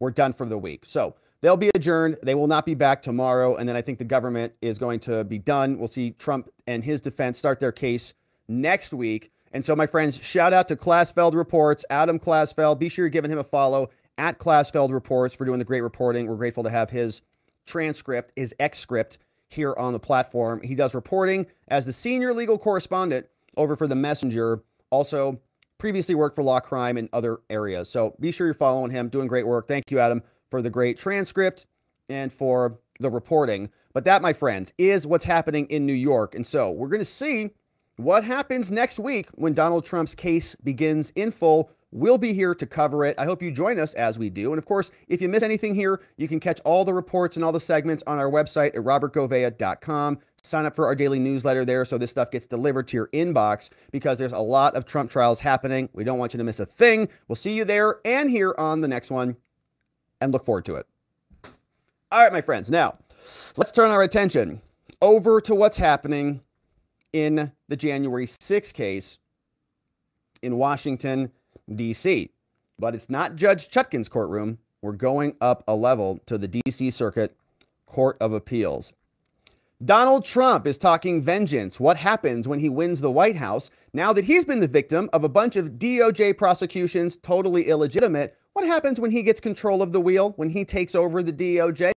We're done for the week. So they'll be adjourned. They will not be back tomorrow. And then I think the government is going to be done. We'll see Trump and his defense start their case next week. And so, my friends, shout out to Klasfeld Reports, Adam Klasfeld. Be sure you're giving him a follow at Klasfeld Reports for doing the great reporting. We're grateful to have his transcript, his excript here on the platform. He does reporting as the senior legal correspondent over for the Messenger. Also, previously worked for Law Crime in other areas. So be sure you're following him, doing great work. Thank you, Adam, for the great transcript and for the reporting. But that, my friends, is what's happening in New York. And so we're going to see what happens next week when Donald Trump's case begins in full. We'll be here to cover it. I hope you join us as we do. And of course, if you miss anything here, you can catch all the reports and all the segments on our website at robertgouveia.com. Sign up for our daily newsletter there so this stuff gets delivered to your inbox because there's a lot of Trump trials happening. We don't want you to miss a thing. We'll see you there and here on the next one and look forward to it. All right, my friends. Now, let's turn our attention over to what's happening in the January 6 case in Washington, D.C. But it's not Judge Chutkan's courtroom. We're going up a level to the D.C. Circuit Court of Appeals. Donald Trump is talking vengeance. What happens when he wins the White House now that he's been the victim of a bunch of DOJ prosecutions, totally illegitimate? What happens when he gets control of the wheel, when he takes over the DOJ?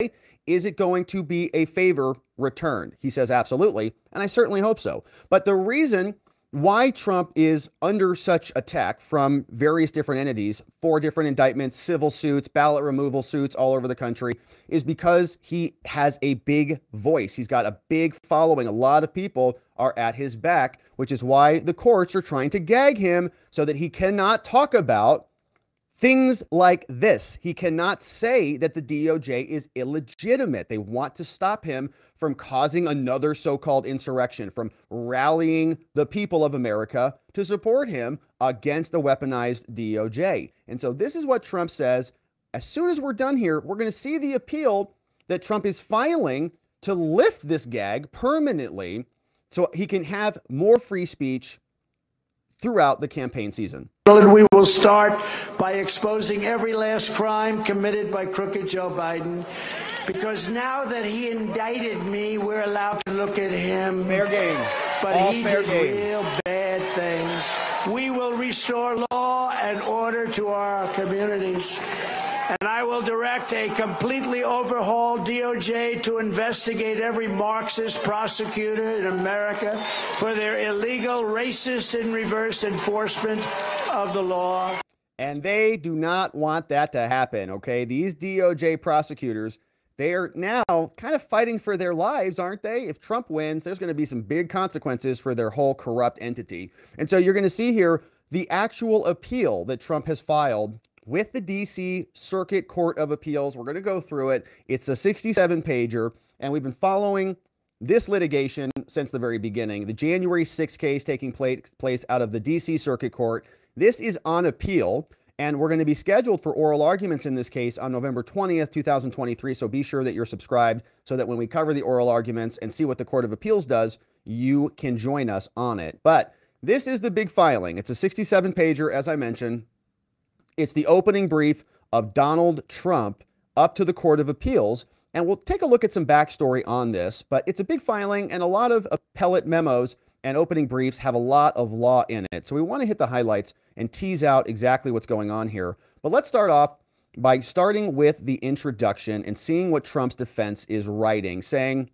Is it going to be a favor returned? He says absolutely, and I certainly hope so. But the reason why Trump is under such attack from various different entities, four different indictments, civil suits, ballot removal suits all over the country, is because he has a big voice. He's got a big following. A lot of people are at his back, which is why the courts are trying to gag him so that he cannot talk about Things like this. He cannot say that the DOJ is illegitimate. They want to stop him from causing another so called insurrection, from rallying the people of America to support him against a weaponized DOJ. And so, this is what Trump says. As soon as we're done here, we're going to see the appeal that Trump is filing to lift this gag permanently so he can have more free speech throughout the campaign season. And we will start by exposing every last crime committed by crooked Joe Biden. Because now that he indicted me, we're allowed to look at him. Fair game. But All he did game. real bad things. We will restore law and order to our communities. And I will direct a completely overhauled DOJ to investigate every Marxist prosecutor in America for their illegal, racist, and reverse enforcement of the law. And they do not want that to happen, okay? These DOJ prosecutors, they are now kind of fighting for their lives, aren't they? If Trump wins, there's going to be some big consequences for their whole corrupt entity. And so you're going to see here the actual appeal that Trump has filed with the DC Circuit Court of Appeals. We're going to go through it. It's a 67 pager, and we've been following this litigation since the very beginning. The January 6 case taking place, out of the DC Circuit Court. This is on appeal, and we're going to be scheduled for oral arguments in this case on November 20th, 2023. So be sure that you're subscribed so that when we cover the oral arguments and see what the Court of Appeals does, you can join us on it. But this is the big filing. It's a 67 pager, as I mentioned. It's the opening brief of Donald Trump up to the Court of Appeals. And we'll take a look at some backstory on this, but it's a big filing, and a lot of appellate memos and opening briefs have a lot of law in it. So we want to hit the highlights and tease out exactly what's going on here. But let's start off by starting with the introduction and seeing what Trump's defense is writing, saying,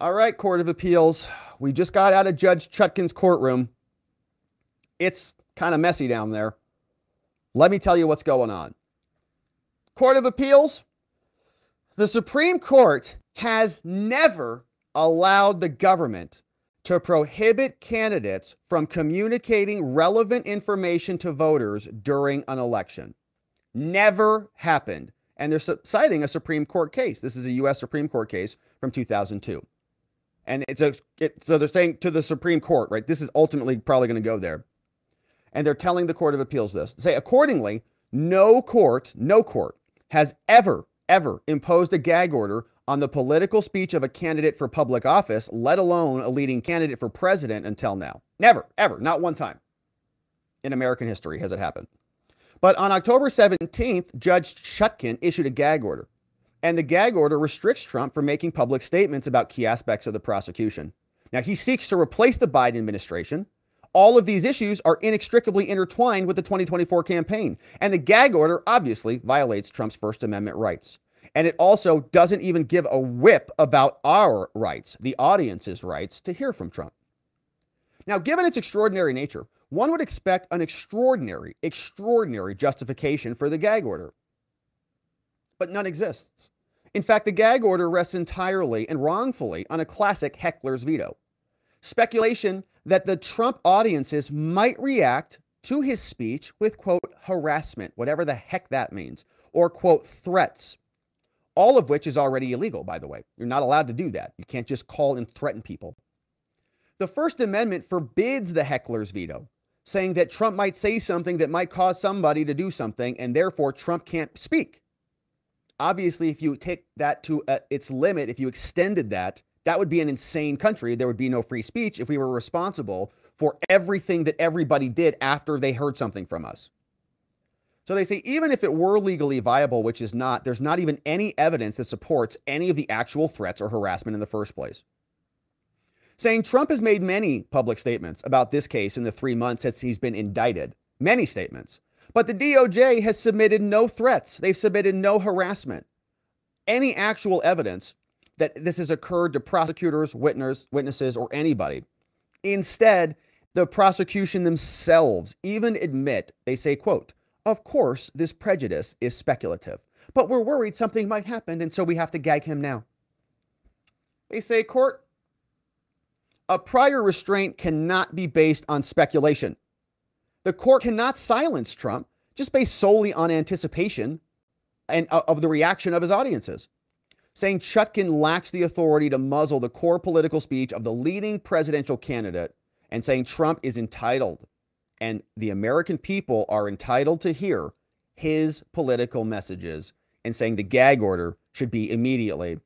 All right, Court of Appeals, we just got out of Judge Chutkan's courtroom. It's kind of messy down there. Let me tell you what's going on. Court of Appeals, the Supreme Court has never allowed the government to prohibit candidates from communicating relevant information to voters during an election. Never happened. And they're citing a Supreme Court case. This is a U.S. Supreme Court case from 2002. And it's a, it, so they're saying to the Supreme Court, right? This is ultimately probably going to go there and they're telling the Court of Appeals this. Say, accordingly, no court, no court has ever ever imposed a gag order on the political speech of a candidate for public office, let alone a leading candidate for president until now. Never, ever, not one time in American history has it happened. But on October 17th, Judge Chutkan issued a gag order. And the gag order restricts Trump from making public statements about key aspects of the prosecution. Now, he seeks to replace the Biden administration. All of these issues are inextricably intertwined with the 2024 campaign. And the gag order obviously violates Trump's First Amendment rights. And it also doesn't even give a whip about our rights, the audience's rights, to hear from Trump. Now, given its extraordinary nature, one would expect an extraordinary, extraordinary justification for the gag order. But none exists. In fact, the gag order rests entirely and wrongfully on a classic heckler's veto. Speculation that the Trump audiences might react to his speech with, quote, harassment, whatever the heck that means, or, quote, threats, all of which is already illegal, by the way. You're not allowed to do that. You can't just call and threaten people. The First Amendment forbids the heckler's veto, saying that Trump might say something that might cause somebody to do something, and therefore Trump can't speak. Obviously, if you take that to uh, its limit, if you extended that, that would be an insane country. There would be no free speech if we were responsible for everything that everybody did after they heard something from us. So they say even if it were legally viable, which is not, there's not even any evidence that supports any of the actual threats or harassment in the first place. Saying Trump has made many public statements about this case in the three months since he's been indicted, many statements. But the DOJ has submitted no threats, they've submitted no harassment, any actual evidence that this has occurred to prosecutors, witnesses, witnesses, or anybody. Instead, the prosecution themselves even admit, they say, quote, of course, this prejudice is speculative, but we're worried something might happen, and so we have to gag him now. They say, court, a prior restraint cannot be based on speculation. The court cannot silence Trump just based solely on anticipation and uh, of the reaction of his audiences. Saying Chutkan lacks the authority to muzzle the core political speech of the leading presidential candidate and saying Trump is entitled and the American people are entitled to hear his political messages and saying the gag order should be immediately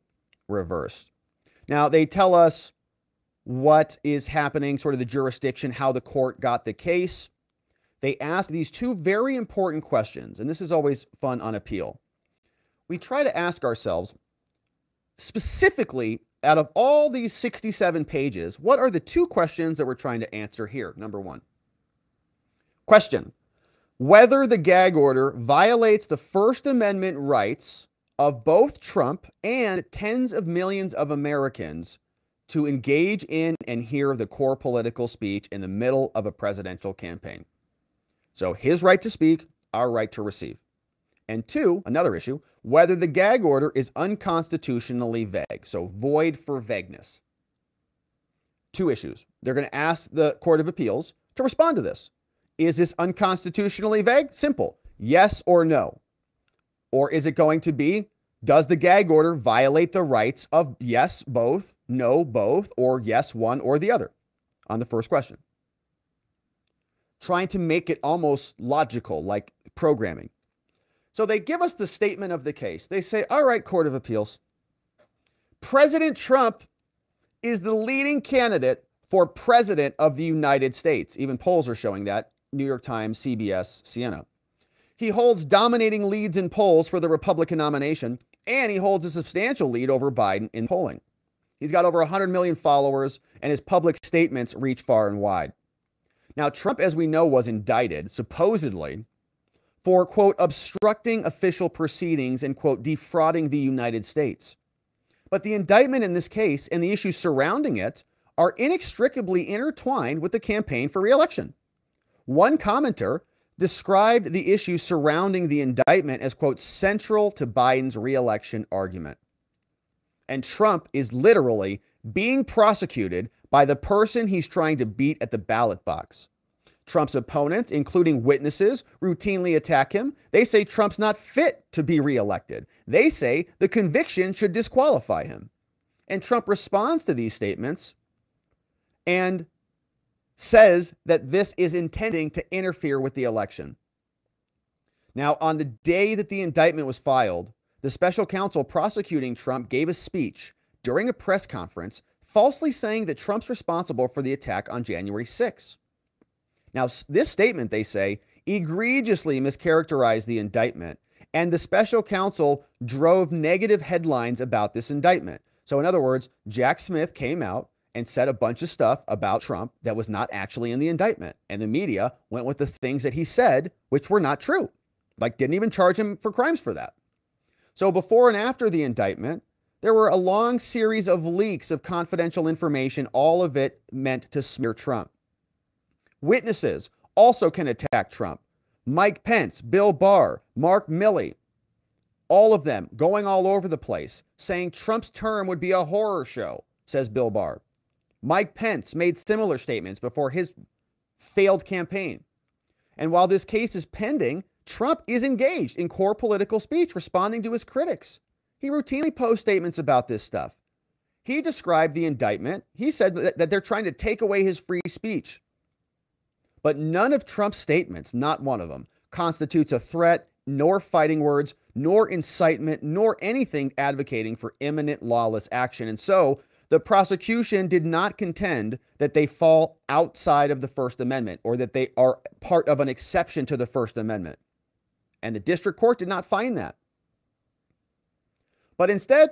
reversed. Now, they tell us what is happening, sort of the jurisdiction, how the court got the case. They ask these two very important questions, and this is always fun on appeal. We try to ask ourselves specifically out of all these 67 pages, what are the two questions that we're trying to answer here? Number one, Question Whether the gag order violates the First Amendment rights of both Trump and tens of millions of Americans to engage in and hear the core political speech in the middle of a presidential campaign. So, his right to speak, our right to receive. And two, another issue, whether the gag order is unconstitutionally vague, so void for vagueness. Two issues. They're going to ask the Court of Appeals to respond to this. Is this unconstitutionally vague? Simple. Yes or no. Or is it going to be does the gag order violate the rights of yes, both, no, both, or yes, one or the other on the first question? Trying to make it almost logical, like programming. So they give us the statement of the case. They say, all right, Court of Appeals, President Trump is the leading candidate for president of the United States. Even polls are showing that. New York Times, CBS, Siena. He holds dominating leads in polls for the Republican nomination, and he holds a substantial lead over Biden in polling. He's got over 100 million followers, and his public statements reach far and wide. Now, Trump, as we know, was indicted, supposedly, for, quote, obstructing official proceedings and, quote, defrauding the United States. But the indictment in this case and the issues surrounding it are inextricably intertwined with the campaign for reelection. One commenter described the issue surrounding the indictment as, quote, central to Biden's reelection argument. And Trump is literally being prosecuted by the person he's trying to beat at the ballot box. Trump's opponents, including witnesses, routinely attack him. They say Trump's not fit to be reelected. They say the conviction should disqualify him. And Trump responds to these statements and says that this is intending to interfere with the election. Now, on the day that the indictment was filed, the special counsel prosecuting Trump gave a speech during a press conference falsely saying that Trump's responsible for the attack on January 6. Now, this statement, they say, egregiously mischaracterized the indictment, and the special counsel drove negative headlines about this indictment. So, in other words, Jack Smith came out and said a bunch of stuff about Trump that was not actually in the indictment. And the media went with the things that he said, which were not true. Like, didn't even charge him for crimes for that. So, before and after the indictment, there were a long series of leaks of confidential information, all of it meant to smear Trump. Witnesses also can attack Trump. Mike Pence, Bill Barr, Mark Milley, all of them going all over the place, saying Trump's term would be a horror show, says Bill Barr. Mike Pence made similar statements before his failed campaign. And while this case is pending, Trump is engaged in core political speech, responding to his critics. He routinely posts statements about this stuff. He described the indictment. He said that, they're trying to take away his free speech. But none of Trump's statements, not one of them, constitutes a threat, nor fighting words, nor incitement, nor anything advocating for imminent lawless action. And so the prosecution did not contend that they fall outside of the First Amendment or that they are part of an exception to the First Amendment. And the district court did not find that. But instead,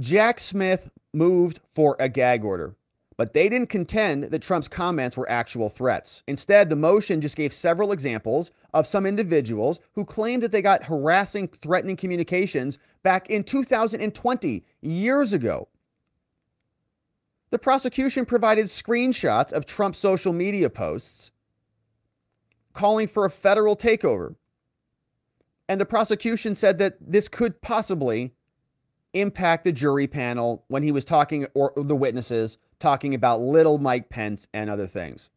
Jack Smith moved for a gag order. But they didn't contend that Trump's comments were actual threats. Instead, the motion just gave several examples of some individuals who claimed that they got harassing, threatening communications back in 2020, years ago. The prosecution provided screenshots of Trump's social media posts calling for a federal takeover. And the prosecution said that this could possibly impact the jury panel when he was talking, or the witnesses talking about little Mike Pence and other things.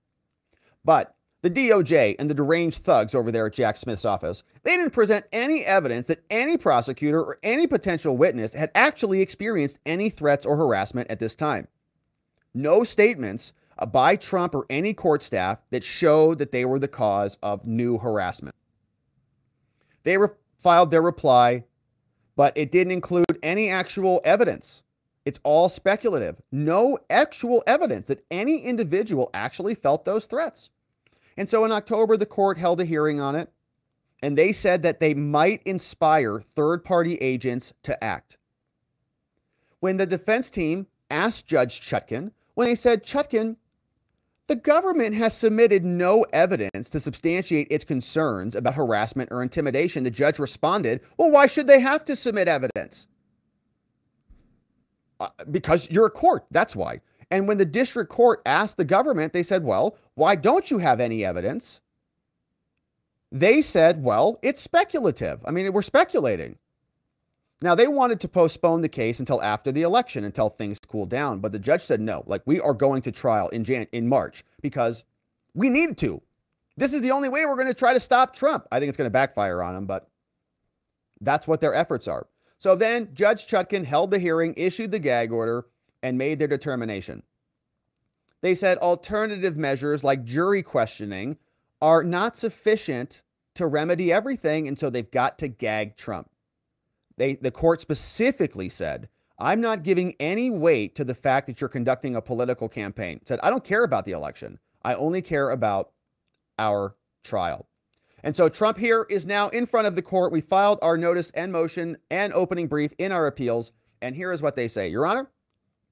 But the DOJ and the deranged thugs over there at Jack Smith's office, they didn't present any evidence that any prosecutor or any potential witness had actually experienced any threats or harassment at this time. No statements uh, by Trump or any court staff that showed that they were the cause of new harassment. They re- filed their reply, but it didn't include any actual evidence. It's all speculative. No actual evidence that any individual actually felt those threats. And so in October, the court held a hearing on it, and they said that they might inspire third party agents to act. When the defense team asked Judge Chutkan, when they said, Chutkan, the government has submitted no evidence to substantiate its concerns about harassment or intimidation. The judge responded, Well, why should they have to submit evidence? Uh, because you're a court. That's why. And when the district court asked the government, they said, Well, why don't you have any evidence? They said, Well, it's speculative. I mean, we're speculating. Now, they wanted to postpone the case until after the election, until things cool down. But the judge said no, like we are going to trial in Jan- in March because we need to. This is the only way we're going to try to stop Trump. I think it's going to backfire on him, but that's what their efforts are. So then Judge Chutkan held the hearing, issued the gag order, and made their determination. They said alternative measures like jury questioning are not sufficient to remedy everything, and so they've got to gag Trump. They, the court specifically said, I'm not giving any weight to the fact that you're conducting a political campaign. Said, I don't care about the election. I only care about our trial. And so Trump here is now in front of the court. We filed our notice and motion and opening brief in our appeals. And here is what they say Your Honor,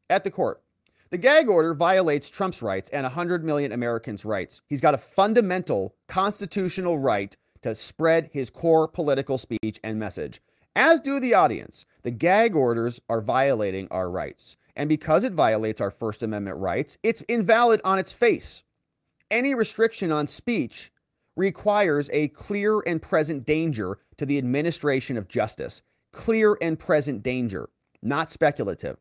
at the court, the gag order violates Trump's rights and 100 million Americans' rights. He's got a fundamental constitutional right to spread his core political speech and message as do the audience. The gag orders are violating our rights. And because it violates our First Amendment rights, it's invalid on its face. Any restriction on speech requires a clear and present danger to the administration of justice. Clear and present danger, not speculative.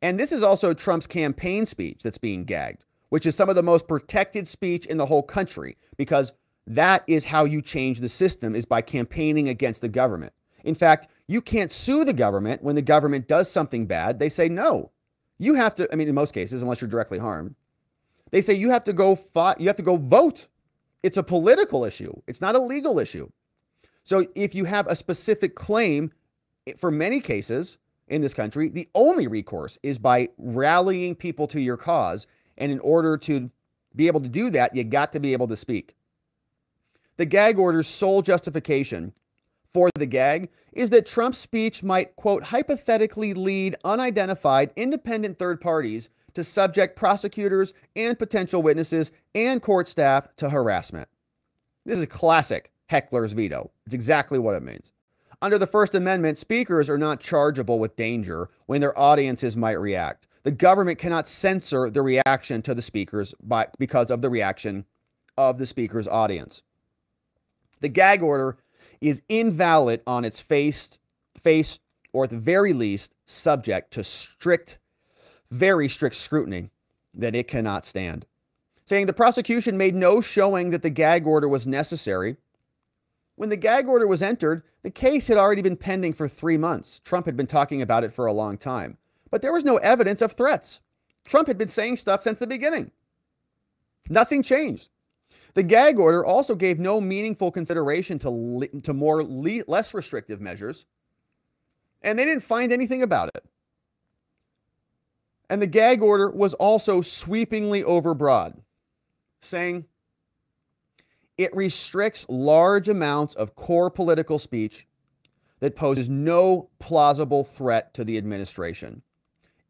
And this is also Trump's campaign speech that's being gagged, which is some of the most protected speech in the whole country because that is how you change the system is by campaigning against the government. In fact, you can't sue the government when the government does something bad. They say no. You have to, I mean, in most cases, unless you're directly harmed, they say you have to go fight, you have to go vote. It's a political issue. It's not a legal issue. So if you have a specific claim, for many cases in this country, the only recourse is by rallying people to your cause. And in order to be able to do that, you got to be able to speak. The gag order's sole justification for the gag is that Trump's speech might, quote, hypothetically lead unidentified independent third parties to subject prosecutors and potential witnesses and court staff to harassment. This is a classic heckler's veto. It's exactly what it means. Under the First Amendment, speakers are not chargeable with danger when their audiences might react. The government cannot censor the reaction to the speakers by, because of the reaction of the speaker's audience. The gag order is invalid on its face, face or at the very least subject to strict, very strict scrutiny that it cannot stand. Saying the prosecution made no showing that the gag order was necessary. When the gag order was entered, the case had already been pending for three months. Trump had been talking about it for a long time, but there was no evidence of threats. Trump had been saying stuff since the beginning. Nothing changed. The gag order also gave no meaningful consideration to, to more less restrictive measures, and they didn't find anything about it. And the gag order was also sweepingly overbroad, saying it restricts large amounts of core political speech that poses no plausible threat to the administration.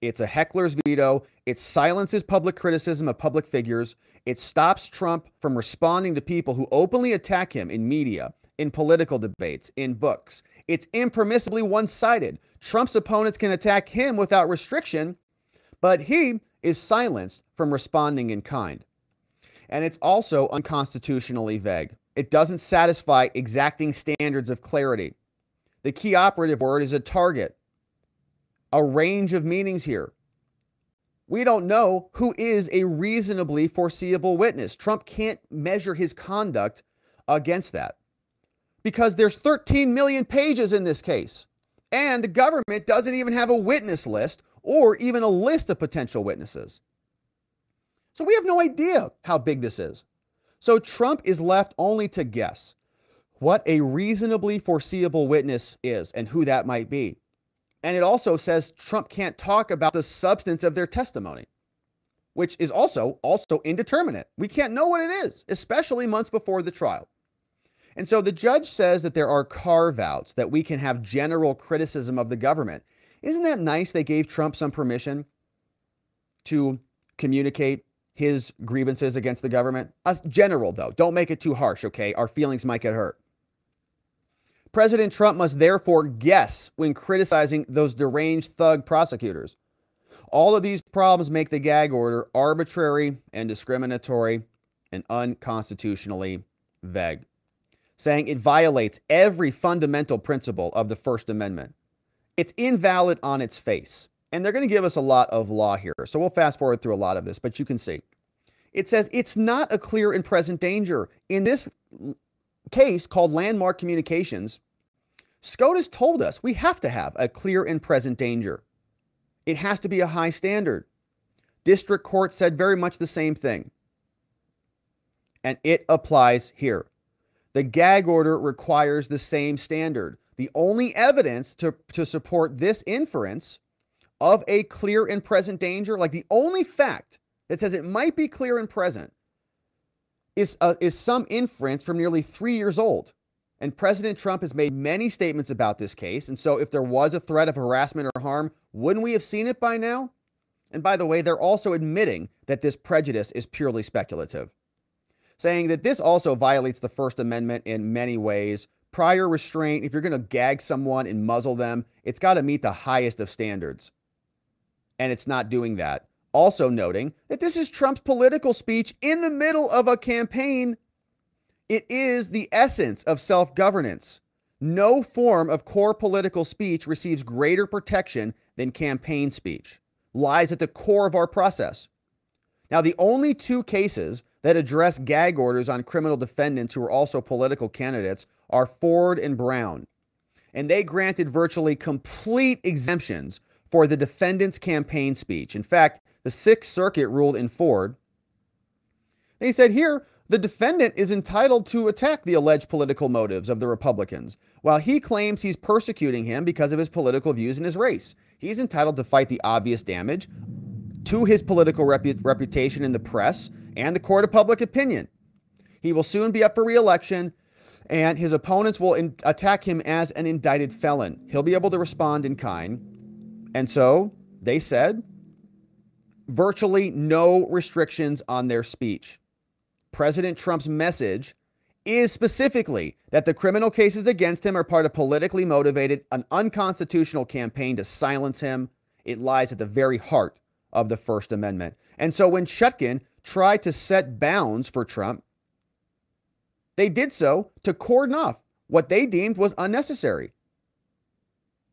It's a heckler's veto. It silences public criticism of public figures. It stops Trump from responding to people who openly attack him in media, in political debates, in books. It's impermissibly one sided. Trump's opponents can attack him without restriction, but he is silenced from responding in kind. And it's also unconstitutionally vague. It doesn't satisfy exacting standards of clarity. The key operative word is a target a range of meanings here. We don't know who is a reasonably foreseeable witness. Trump can't measure his conduct against that because there's 13 million pages in this case. And the government doesn't even have a witness list or even a list of potential witnesses. So we have no idea how big this is. So Trump is left only to guess what a reasonably foreseeable witness is and who that might be. And it also says Trump can't talk about the substance of their testimony, which is also also indeterminate. We can't know what it is, especially months before the trial. And so the judge says that there are carve outs that we can have general criticism of the government. Isn't that nice? They gave Trump some permission to communicate his grievances against the government. Us general, though. Don't make it too harsh, okay? Our feelings might get hurt. President Trump must therefore guess when criticizing those deranged thug prosecutors. All of these problems make the gag order arbitrary and discriminatory and unconstitutionally vague, saying it violates every fundamental principle of the First Amendment. It's invalid on its face. And they're going to give us a lot of law here. So we'll fast forward through a lot of this, but you can see. It says it's not a clear and present danger. In this case called Landmark Communications, SCOTUS told us we have to have a clear and present danger. It has to be a high standard. District Court said very much the same thing. And it applies here. The gag order requires the same standard. The only evidence to, to support this inference of a clear and present danger, like the only fact that says it might be clear and present, is, uh, is some inference from nearly three years old. And President Trump has made many statements about this case. And so, if there was a threat of harassment or harm, wouldn't we have seen it by now? And by the way, they're also admitting that this prejudice is purely speculative, saying that this also violates the First Amendment in many ways. Prior restraint, if you're going to gag someone and muzzle them, it's got to meet the highest of standards. And it's not doing that. Also, noting that this is Trump's political speech in the middle of a campaign it is the essence of self governance. No form of core political speech receives greater protection than campaign speech, lies at the core of our process. Now, the only two cases that address gag orders on criminal defendants who are also political candidates are Ford and Brown. And they granted virtually complete exemptions for the defendant's campaign speech. In fact, the Sixth Circuit ruled in Ford. They said here the defendant is entitled to attack the alleged political motives of the Republicans. While he claims he's persecuting him because of his political views and his race, he's entitled to fight the obvious damage to his political repu- reputation in the press and the court of public opinion. He will soon be up for reelection, and his opponents will in- attack him as an indicted felon. He'll be able to respond in kind. And so they said virtually no restrictions on their speech. President Trump's message is specifically that the criminal cases against him are part of politically motivated, an unconstitutional campaign to silence him. It lies at the very heart of the First Amendment. And so when Chutkan tried to set bounds for Trump, they did so to cordon off what they deemed was unnecessary.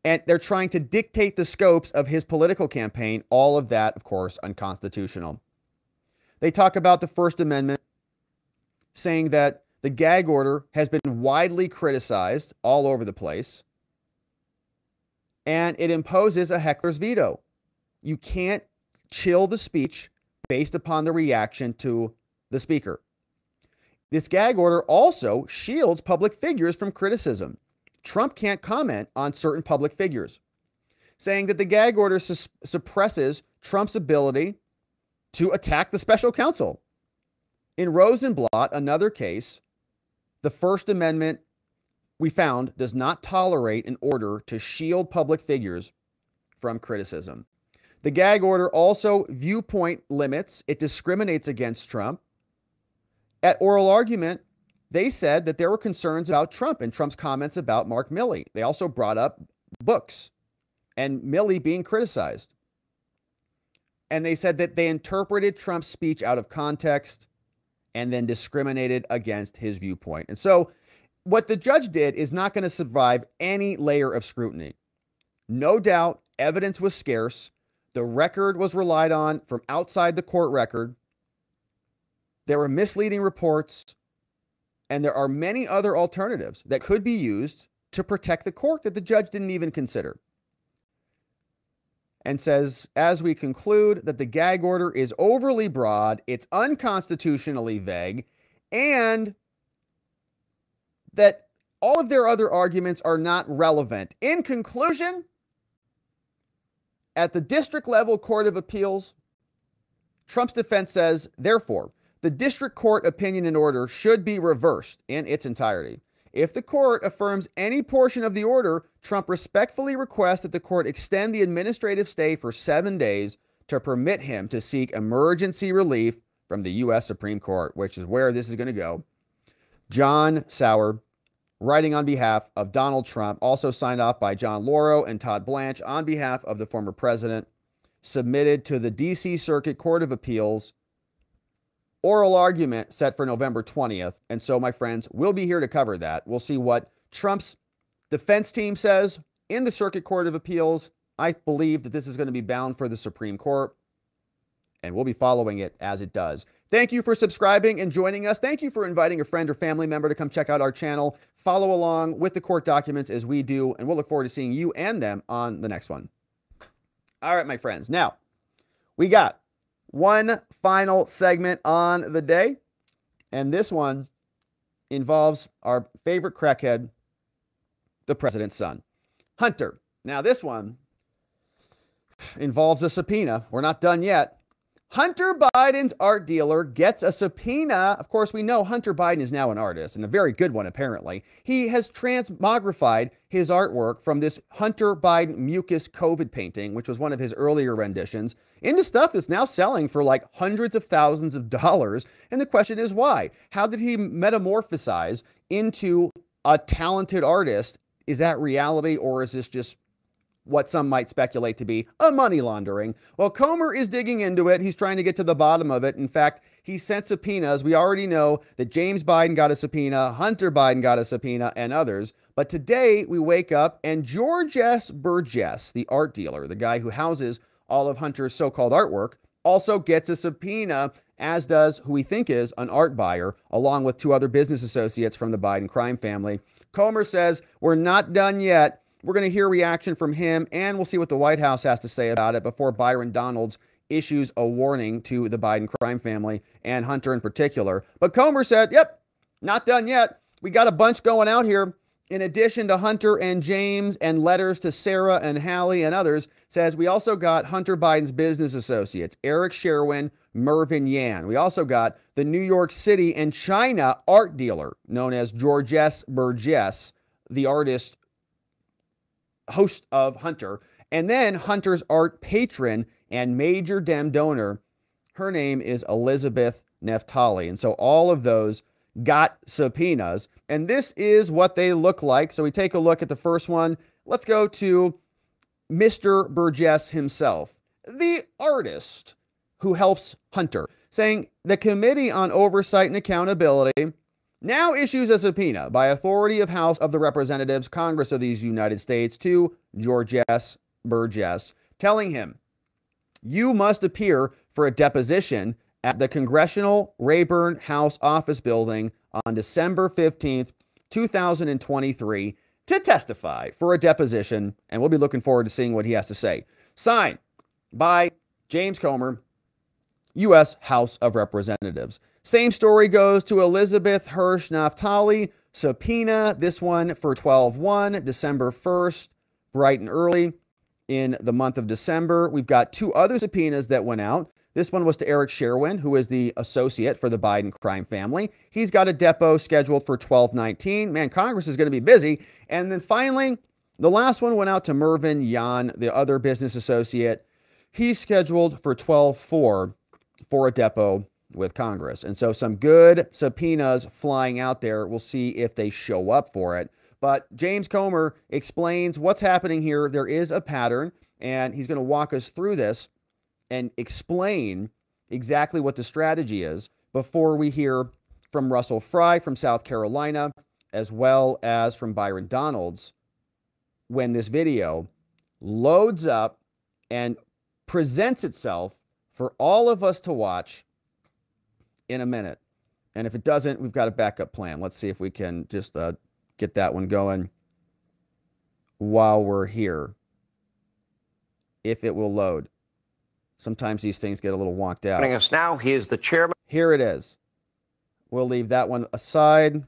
And they're trying to dictate the scopes of his political campaign. All of that, of course, unconstitutional. They talk about the First Amendment, saying that the gag order has been widely criticized all over the place, and it imposes a heckler's veto. You can't chill the speech based upon the reaction to the speaker. This gag order also shields public figures from criticism. Trump can't comment on certain public figures, saying that the gag order suppresses Trump's ability to attack the special counsel. In Rosenblatt, another case, the First Amendment, we found, does not tolerate an order to shield public figures from criticism. The gag order also viewpoint limits, it discriminates against Trump. At oral argument, they said that there were concerns about Trump and Trump's comments about Mark Milley. They also brought up books and Milley being criticized. And they said that they interpreted Trump's speech out of context and then discriminated against his viewpoint. And so, what the judge did is not going to survive any layer of scrutiny. No doubt, evidence was scarce. The record was relied on from outside the court record. There were misleading reports, and there are many other alternatives that could be used to protect the court that the judge didn't even consider. And says, as we conclude, that the gag order is overly broad, it's unconstitutionally vague, and that all of their other arguments are not relevant. In conclusion, at the district level court of appeals, Trump's defense says, therefore, the district court opinion and order should be reversed in its entirety. If the court affirms any portion of the order, Trump respectfully requests that the court extend the administrative stay for seven days to permit him to seek emergency relief from the U.S. Supreme Court, which is where this is going to go. John Sauer, writing on behalf of Donald Trump, also signed off by John Lauro and Todd Blanche on behalf of the former president, submitted to the D.C. Circuit Court of Appeals oral argument set for November 20th. And so, my friends, we'll be here to cover that. We'll see what Trump's defense team says in the Circuit Court of Appeals. I believe that this is going to be bound for the Supreme Court, and we'll be following it as it does. Thank you for subscribing and joining us. Thank you for inviting a friend or family member to come check out our channel. Follow along with the court documents as we do, and we'll look forward to seeing you and them on the next one. All right, my friends. Now, we got one final segment on the day, and this one involves our favorite crackhead, the president's son, Hunter. Now, this one involves a subpoena. We're not done yet. Hunter Biden's art dealer gets a subpoena. Of course, we know Hunter Biden is now an artist and a very good one, apparently. He has transmogrified his artwork from this Hunter Biden mucus COVID painting, which was one of his earlier renditions, into stuff that's now selling for like hundreds of thousands of dollars. And the question is why? How did he metamorphosize into a talented artist? Is that reality or is this just what some might speculate to be a money laundering. Well, Comer is digging into it. He's trying to get to the bottom of it. In fact, he sent subpoenas. We already know that James Biden got a subpoena, Hunter Biden got a subpoena, and others. But today we wake up and Georges Berges, the art dealer, the guy who houses all of Hunter's so called artwork, also gets a subpoena, as does who we think is an art buyer, along with two other business associates from the Biden crime family. Comer says, We're not done yet. We're going to hear reaction from him, and we'll see what the White House has to say about it before Byron Donalds issues a warning to the Biden crime family and Hunter in particular. But Comer said, yep, not done yet. We got a bunch going out here. In addition to Hunter and James and letters to Sarah and Hallie and others, says we also got Hunter Biden's business associates, Eric Schwerin, Mervyn Yan. We also got the New York City and China art dealer known as Georges Berges, the artist host of Hunter, and then Hunter's art patron and major Dem donor. Her name is Elizabeth Naftali. And so all of those got subpoenas. And this is what they look like. So we take a look at the first one. Let's go to Mr. Berges himself, the artist who helps Hunter, saying the Committee on Oversight and Accountability now issues a subpoena by authority of House of the Representatives, Congress of these United States to George S. Burgess, telling him, You must appear for a deposition at the Congressional Rayburn House Office Building on December 15th, 2023, to testify for a deposition. And we'll be looking forward to seeing what he has to say. Signed by James Comer, U.S. House of Representatives. Same story goes to Elizabeth Hirsch Naftali, subpoena, this one for 12 1, December 1st, bright and early in the month of December. We've got two other subpoenas that went out. This one was to Eric Schwerin, who is the associate for the Biden crime family. He's got a depot scheduled for 1219. Man, Congress is going to be busy. And then finally, the last one went out to Mervyn Yan, the other business associate. He's scheduled for 12-4 for a depot with Congress. And so some good subpoenas flying out there. We'll see if they show up for it. But James Comer explains what's happening here. There is a pattern, and he's going to walk us through this and explain exactly what the strategy is before we hear from Russell Fry from South Carolina, as well as from Byron Donalds, when this video loads up and presents itself for all of us to watch in a minute. And if it doesn't, we've got a backup plan. Let's see if we can just uh, get that one going while we're here. If it will load. Sometimes these things get a little wonked out. Joining us now, he is the chairman. Here it is. We'll leave that one aside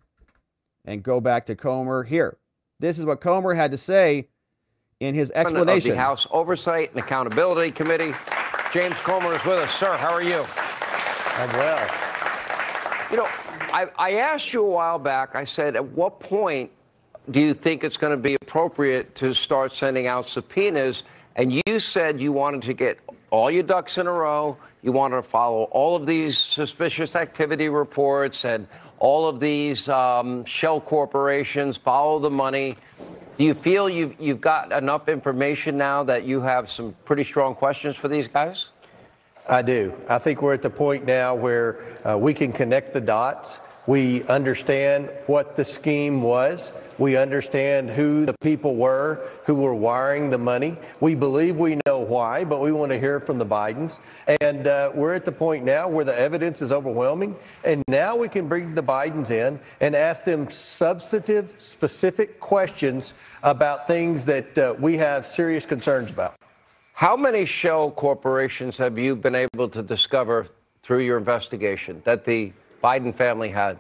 and go back to Comer. Here, this is what Comer had to say in his explanation. Of the House Oversight and Accountability Committee. James Comer is with us. Sir, how are you? I'm well. You know, I, I asked you a while back, I said, at what point do you think it's going to be appropriate to start sending out subpoenas? And you said you wanted to get all your ducks in a row. You wanted to follow all of these suspicious activity reports and all of these um, shell corporations, follow the money. Do you feel you've, you've got enough information now that you have some pretty strong questions for these guys? I do. I think we're at the point now where uh, we can connect the dots. We understand what the scheme was. We understand who the people were who were wiring the money. We believe we know why, but we want to hear from the Bidens. And uh, we're at the point now where the evidence is overwhelming. And now we can bring the Bidens in and ask them substantive, specific questions about things that uh, we have serious concerns about. How many shell corporations have you been able to discover through your investigation that the Biden family had?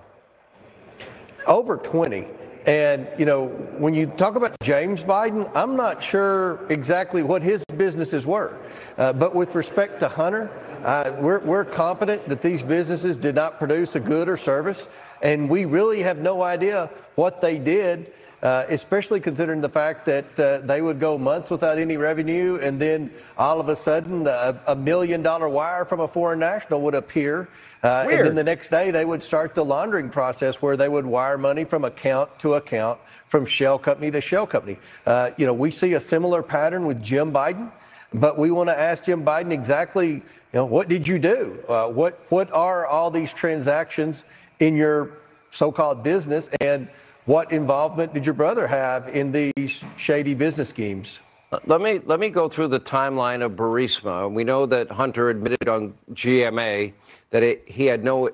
Over 20. And, you know, when you talk about James Biden, I'm not sure exactly what his businesses were. Uh, but with respect to Hunter, uh, we're, we're confident that these businesses did not produce a good or service. And we really have no idea what they did uh, especially considering the fact that uh, they would go months without any revenue, and then all of a sudden a, a million dollar wire from a foreign national would appear. Uh, and then the next day they would start the laundering process where they would wire money from account to account, from shell company to shell company. Uh, you know, we see a similar pattern with Jim Biden, but we want to ask Jim Biden exactly, you know, what did you do? Uh, what what are all these transactions in your so-called business and what involvement did your brother have in these shady business schemes? Let me let me go through the timeline of Burisma. We know that Hunter admitted on GMA that it, he had no.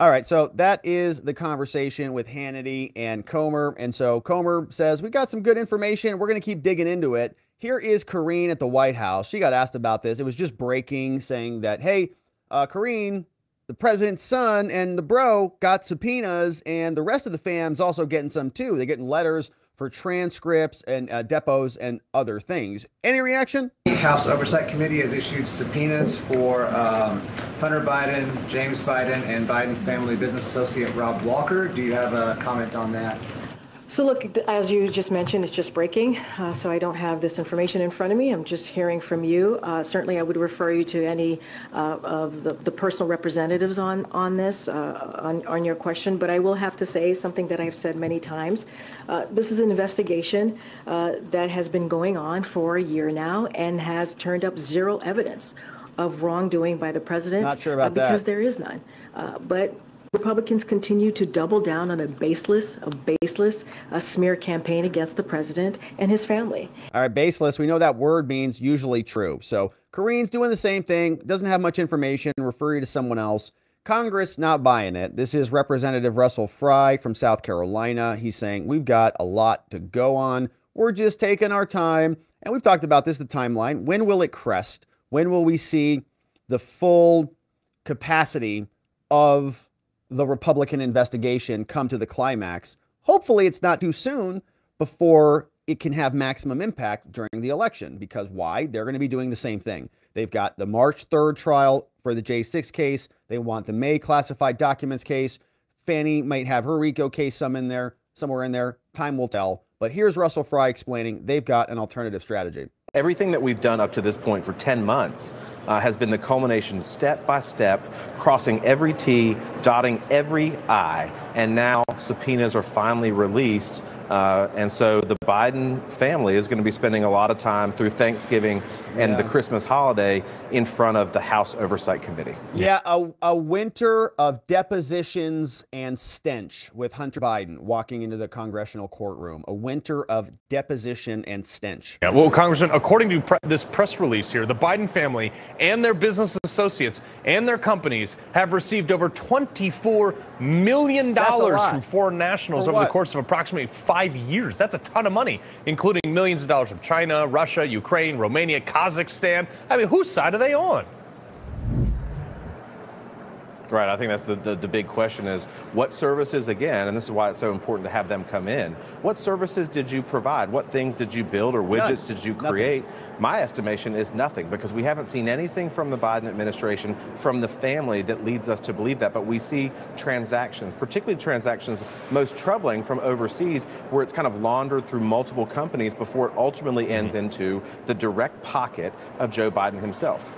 All right, so that is the conversation with Hannity and Comer, and so Comer says we got some good information. We're going to keep digging into it. Here is Karine at the White House. She got asked about this. It was just breaking, saying that, hey, uh, Karine, the president's son and the bro got subpoenas, and the rest of the fam's also getting some too. They're getting letters for transcripts and uh, depots and other things. Any reaction? The House Oversight Committee has issued subpoenas for um, Hunter Biden, James Biden, and Biden family business associate Rob Walker. Do you have a comment on that? So look, as you just mentioned, it's just breaking, uh, so I don't have this information in front of me. I'm just hearing from you. Uh, certainly, I would refer you to any uh, of the, the, personal representatives on on this uh, on on your question. But I will have to say something that I've said many times. Uh, this is an investigation uh, that has been going on for a year now and has turned up zero evidence of wrongdoing by the president. Not sure about because that. Because there is none. but Republicans continue to double down on a baseless, a baseless a smear campaign against the president and his family. All right, baseless. We know that word means usually true. So Karine's doing the same thing, doesn't have much information, refer you to someone else. Congress not buying it. This is Representative Russell Fry from South Carolina. He's saying we've got a lot to go on. We're just taking our time. And we've talked about this the timeline. When will it crest? When will we see the full capacity of the Republican investigation come to the climax. Hopefully, it's not too soon before it can have maximum impact during the election. Because why? They're going to be doing the same thing. They've got the March 3rd trial for the J6 case. They want the May classified documents case. Fani might have her RICO case some in there, somewhere in there. Time will tell. But here's Russell Fry explaining they've got an alternative strategy. Everything that we've done up to this point for 10 months uh, has been the culmination step by step, crossing every T, dotting every I, and now subpoenas are finally released uh, and so the Biden family is going to be spending a lot of time through Thanksgiving and yeah. the Christmas holiday in front of the House Oversight Committee. Yeah, a, a winter of depositions and stench with Hunter Biden walking into the congressional courtroom. A winter of deposition and stench. Yeah, well, Congressman, according to pre- this press release here, the Biden family and their business associates and their companies have received over $24 million from foreign nationals over the course of approximately five five years. That's a ton of money, including millions of dollars from China, Russia, Ukraine, Romania, Kazakhstan. I mean, whose side are they on? Right. I think that's the, the, the, big question is what services, again, and this is why it's so important to have them come in. What services did you provide? What things did you build or widgets None. did you create? Nothing. My estimation is nothing because we haven't seen anything from the Biden administration, from the family that leads us to believe that. But we see transactions, particularly transactions most troubling from overseas, where it's kind of laundered through multiple companies before it ultimately ends mm-hmm. into the direct pocket of Joe Biden himself.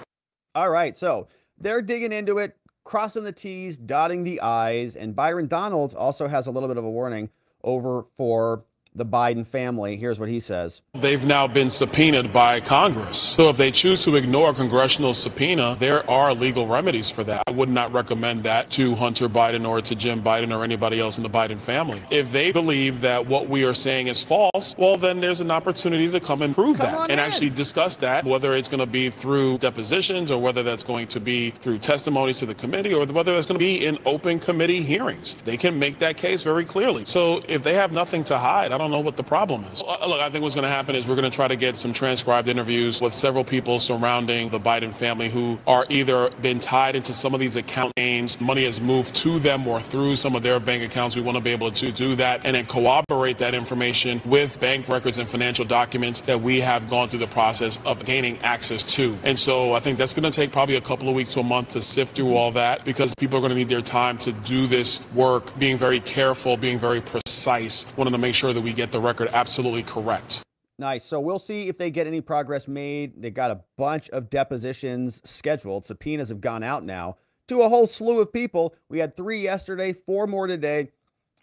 All right. So they're digging into it crossing the T's, dotting the I's. And Byron Donalds also has a little bit of a warning over for the Biden family. Here's what he says. They've now been subpoenaed by Congress. So if they choose to ignore a congressional subpoena, there are legal remedies for that. I would not recommend that to Hunter Biden or to Jim Biden or anybody else in the Biden family. If they believe that what we are saying is false, well, then there's an opportunity to come and prove come that and in. actually discuss that, whether it's going to be through depositions or whether that's going to be through testimonies to the committee or whether that's going to be in open committee hearings. They can make that case very clearly. So if they have nothing to hide, I don't know what the problem is. Look, I think what's going to happen is we're going to try to get some transcribed interviews with several people surrounding the Biden family who are either been tied into some of these account names, money has moved to them or through some of their bank accounts. We want to be able to do that and then corroborate that information with bank records and financial documents that we have gone through the process of gaining access to. And so I think that's going to take probably a couple of weeks to a month to sift through all that because people are going to need their time to do this work, being very careful, being very precise, wanting to make sure that we get the record absolutely correct. Nice. So we'll see if they get any progress made. They got a bunch of depositions scheduled. Subpoenas have gone out now to a whole slew of people. We had three yesterday, four more today,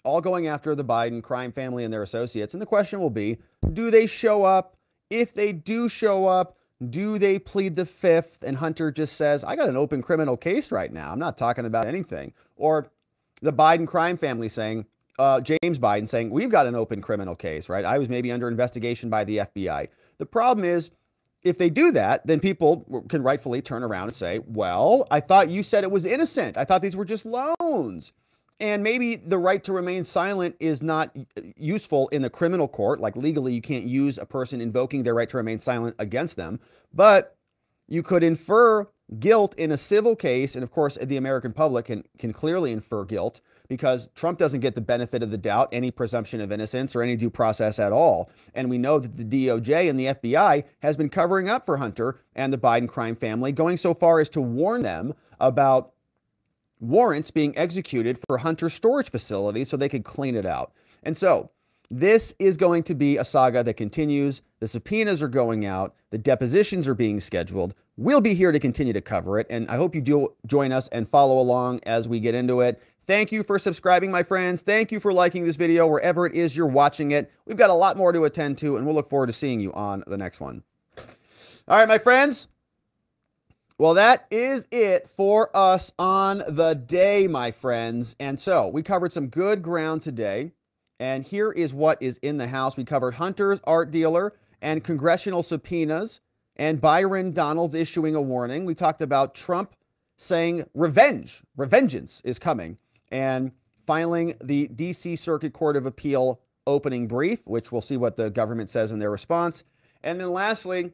all going after the Biden crime family and their associates. And the question will be do they show up? If they do show up, do they plead the fifth? And Hunter just says, I got an open criminal case right now. I'm not talking about anything. Or the Biden crime family saying, uh, James Biden saying, We've got an open criminal case, right? I was maybe under investigation by the FBI. The problem is, if they do that, then people can rightfully turn around and say, Well, I thought you said it was innocent. I thought these were just loans. And maybe the right to remain silent is not useful in the criminal court. Like legally, you can't use a person invoking their right to remain silent against them. But you could infer guilt in a civil case. And of course, the American public can, can clearly infer guilt because Trump doesn't get the benefit of the doubt, any presumption of innocence, or any due process at all. And we know that the DOJ and the FBI has been covering up for Hunter and the Biden crime family, going so far as to warn them about warrants being executed for Hunter storage facilities so they could clean it out. And so this is going to be a saga that continues. The subpoenas are going out, the depositions are being scheduled. We'll be here to continue to cover it. And I hope you do join us and follow along as we get into it. Thank you for subscribing, my friends. Thank you for liking this video wherever it is you're watching it. We've got a lot more to attend to, and we'll look forward to seeing you on the next one. All right, my friends. Well, that is it for us on the day, my friends. And so we covered some good ground today. And here is what is in the House. We covered Hunter's art dealer and congressional subpoenas and Byron Donalds issuing a warning. We talked about Trump saying revenge, revengeance is coming and filing the DC Circuit Court of Appeal opening brief, which we'll see what the government says in their response. And then lastly,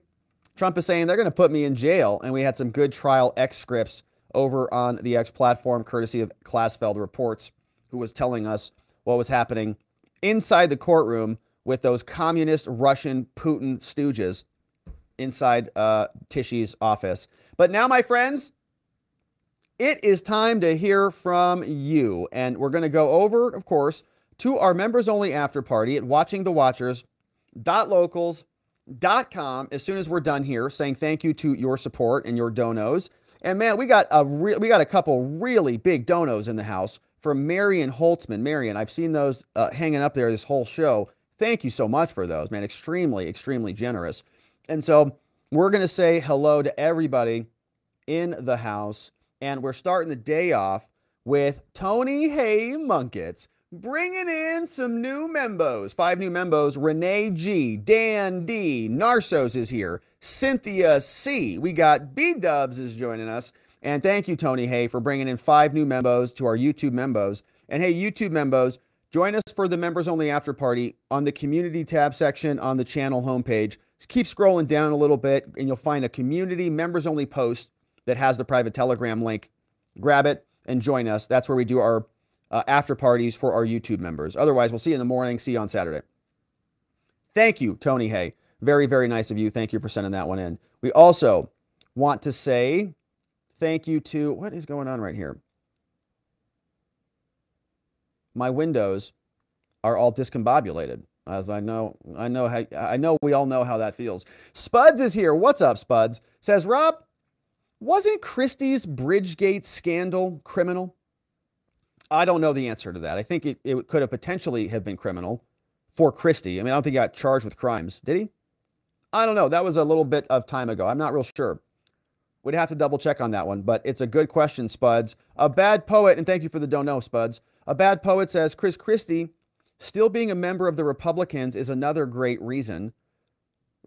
Trump is saying they're going to put me in jail. And we had some good trial X scripts over on the X platform, courtesy of Klasfeld Reports, who was telling us what was happening inside the courtroom with those communist Russian Putin stooges inside uh, Tishy's office. But now, my friends, it is time to hear from you. And we're going to go over, of course, to our members only after party at watchingthewatchers.locals.com as soon as we're done here, saying thank you to your support and your donos. And man, we got a re- we got a couple really big donos in the house from Marion Holtzman. Marion, I've seen those uh, hanging up there this whole show. Thank you so much for those, man. Extremely, extremely generous. And so we're going to say hello to everybody in the house. And we're starting the day off with Tony Hay Munkets bringing in some new members. Five new members. Renee G, Dan D, Narsos is here. Cynthia C. We got B Dubs is joining us. And thank you, Tony Hay, for bringing in five new members to our YouTube members. And hey, YouTube members, join us for the members only after party on the community tab section on the channel homepage. Keep scrolling down a little bit and you'll find a community members only post that has the private Telegram link. Grab it and join us. That's where we do our uh, after parties for our YouTube members. Otherwise, we'll see you in the morning. See you on Saturday. Thank you, Tony Hay. Very, very nice of you. Thank you for sending that one in. We also want to say thank you to what is going on right here? My windows are all discombobulated. As I know, I know how I know we all know how that feels. Spuds is here. What's up, Spuds? Says Rob, wasn't Christie's Bridgegate scandal criminal? I don't know the answer to that. I think it, it could have potentially have been criminal for Christie. I mean, I don't think he got charged with crimes. Did he? I don't know. That was a little bit of time ago. I'm not real sure. We'd have to double check on that one, but it's a good question, Spuds. A bad poet, and thank you for the don't know, Spuds. A bad poet says Chris Christie still being a member of the Republicans is another great reason.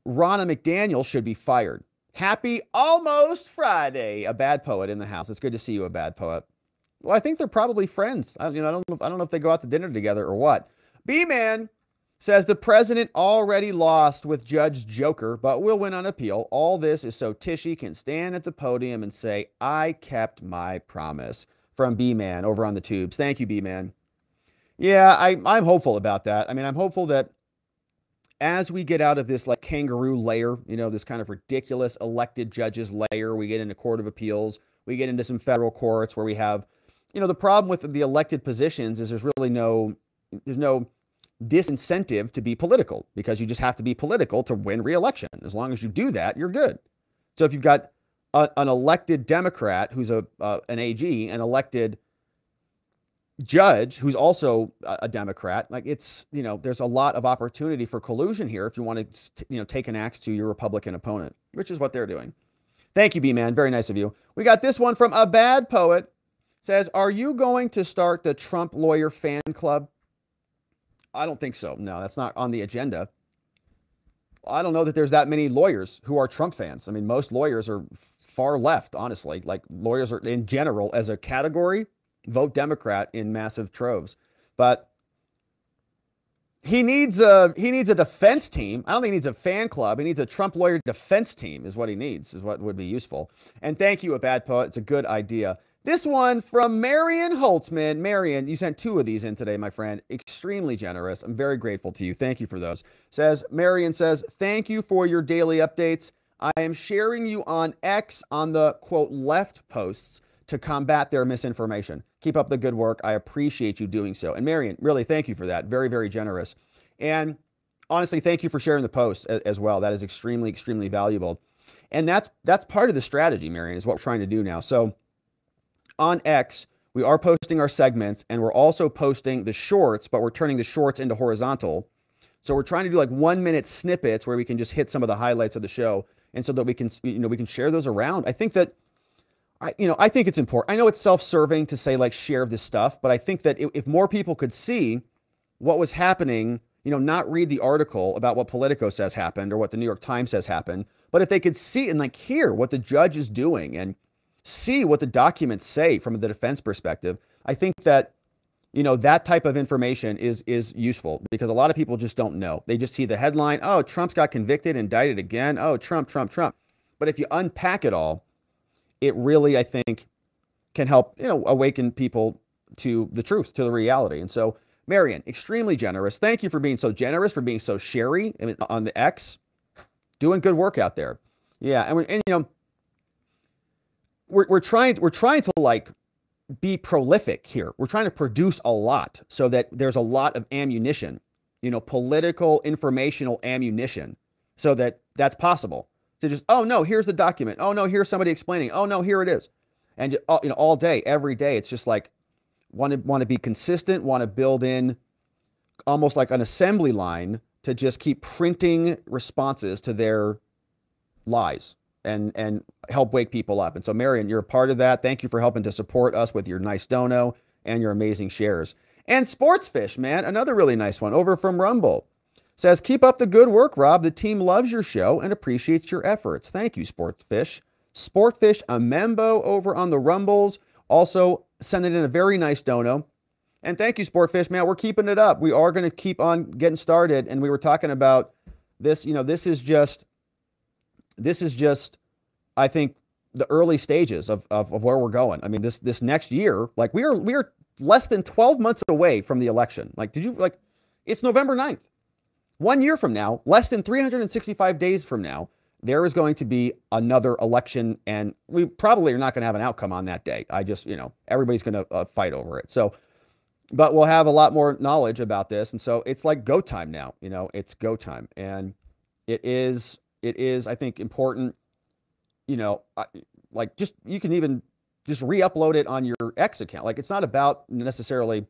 Ronna McDaniel should be fired. Happy almost Friday. A bad poet in the house. It's good to see you, a bad poet. Well, I think they're probably friends. I, you know, I don't know. I don't know if they go out to dinner together or what. B man says the president already lost with Judge Joker, but will win on appeal. All this is so Tishy can stand at the podium and say, "I kept my promise." From B man over on the tubes. Thank you, B man. Yeah, I, I'm hopeful about that. I mean, I'm hopeful that as we get out of this like kangaroo layer, you know, this kind of ridiculous elected judges layer, we get into court of appeals, we get into some federal courts where we have, you know, the problem with the elected positions is there's really no there's no disincentive to be political because you just have to be political to win reelection. As long as you do that, you're good. So if you've got a, an elected Democrat who's a uh, an AG, an elected judge who's also a Democrat. Like it's, you know, there's a lot of opportunity for collusion here if you want to, you know, take an axe to your Republican opponent, which is what they're doing. Thank you, B man. Very nice of you. We got this one from a bad poet. Says, "Are you going to start the Trump lawyer fan club?" I don't think so. No, that's not on the agenda. I don't know that there's that many lawyers who are Trump fans. I mean, most lawyers are far left, honestly. Like lawyers are in general as a category vote Democrat in massive troves. But he needs a he needs a defense team. I don't think he needs a fan club. He needs a Trump lawyer defense team is what he needs, is what would be useful. And thank you, a bad poet. It's a good idea. This one from Marion Holtzman. Marion, you sent two of these in today, my friend. Extremely generous. I'm very grateful to you. Thank you for those. Says Marion says, "Thank you for your daily updates. I am sharing you on X on the quote left posts to combat their misinformation. Keep up the good work. I appreciate you doing so." And Marion, really thank you for that. Very very generous. And honestly, thank you for sharing the post as well. That is extremely extremely valuable. And that's that's part of the strategy, Marion, is what we're trying to do now. So on X, we are posting our segments and we're also posting the shorts, but we're turning the shorts into horizontal. So we're trying to do like one minute snippets where we can just hit some of the highlights of the show. And so that we can, you know, we can share those around. I think that, I, you know, I think it's important. I know it's self-serving to say like share this stuff, but I think that if, if more people could see what was happening, you know, not read the article about what Politico says happened or what the New York Times says happened, but if they could see and like hear what the judge is doing and see what the documents say from the defense perspective, I think that you know that type of information is is useful because a lot of people just don't know. They just see the headline, "Oh, Trump's got convicted, indicted again. Oh, Trump, Trump, Trump." But if you unpack it all, it really I think can help, you know, awaken people to the truth, to the reality. And so, Marion, extremely generous. Thank you for being so generous, for being so sherry on the X. Doing good work out there. Yeah, and, and you know, we're, we're trying we're trying to like be prolific here. We're trying to produce a lot so that there's a lot of ammunition, you know, political informational ammunition so that that's possible. To just oh no, here's the document. Oh no, here's somebody explaining. Oh no, here it is. And you know, all day, every day, it's just like want to want to be consistent, want to build in almost like an assembly line to just keep printing responses to their lies and and help wake people up. And so, Marion, you're a part of that. Thank you for helping to support us with your nice dono and your amazing shares. And Sportsfish, man, another really nice one over from Rumble. Says, keep up the good work, Rob. The team loves your show and appreciates your efforts. Thank you, Sportfish. Sportfish, a membo over on the Rumbles, also sending in a very nice dono. And thank you, Sportfish, man. We're keeping it up. We are going to keep on getting started. And we were talking about this, you know, this is just this is just, I think, the early stages of, of, of where we're going. I mean, this this next year, like we are we are less than 12 months away from the election. Like, did you like it's November 9th. One year from now, less than 365 days from now, there is going to be another election, and we probably are not going to have an outcome on that day. I just, you know, everybody's going to uh, fight over it. So, but we'll have a lot more knowledge about this. And so it's like go time now, you know, it's go time. And it is it is, I think, important. You know, like just you can even just re-upload it on your X account. Like it's not about necessarily.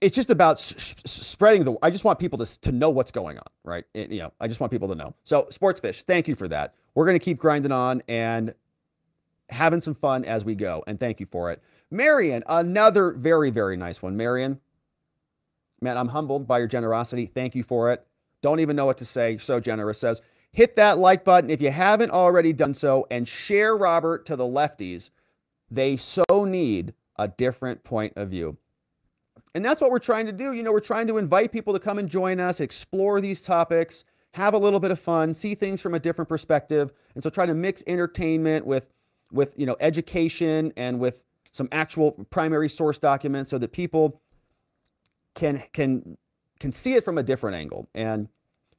It's just about spreading the. I just want people to to know what's going on, right? It, you know, I just want people to know. So, Sportsfish, thank you for that. We're going to keep grinding on and having some fun as we go, and thank you for it. Marion, another very very nice one. Marion, man, I'm humbled by your generosity. Thank you for it. Don't even know what to say. So generous says, hit that like button if you haven't already done so and share Robert to the lefties. They so need a different point of view. And that's what we're trying to do. You know, we're trying to invite people to come and join us, explore these topics, have a little bit of fun, see things from a different perspective. And so trying to mix entertainment with with, you know, education and with some actual primary source documents so that people can can can see it from a different angle. And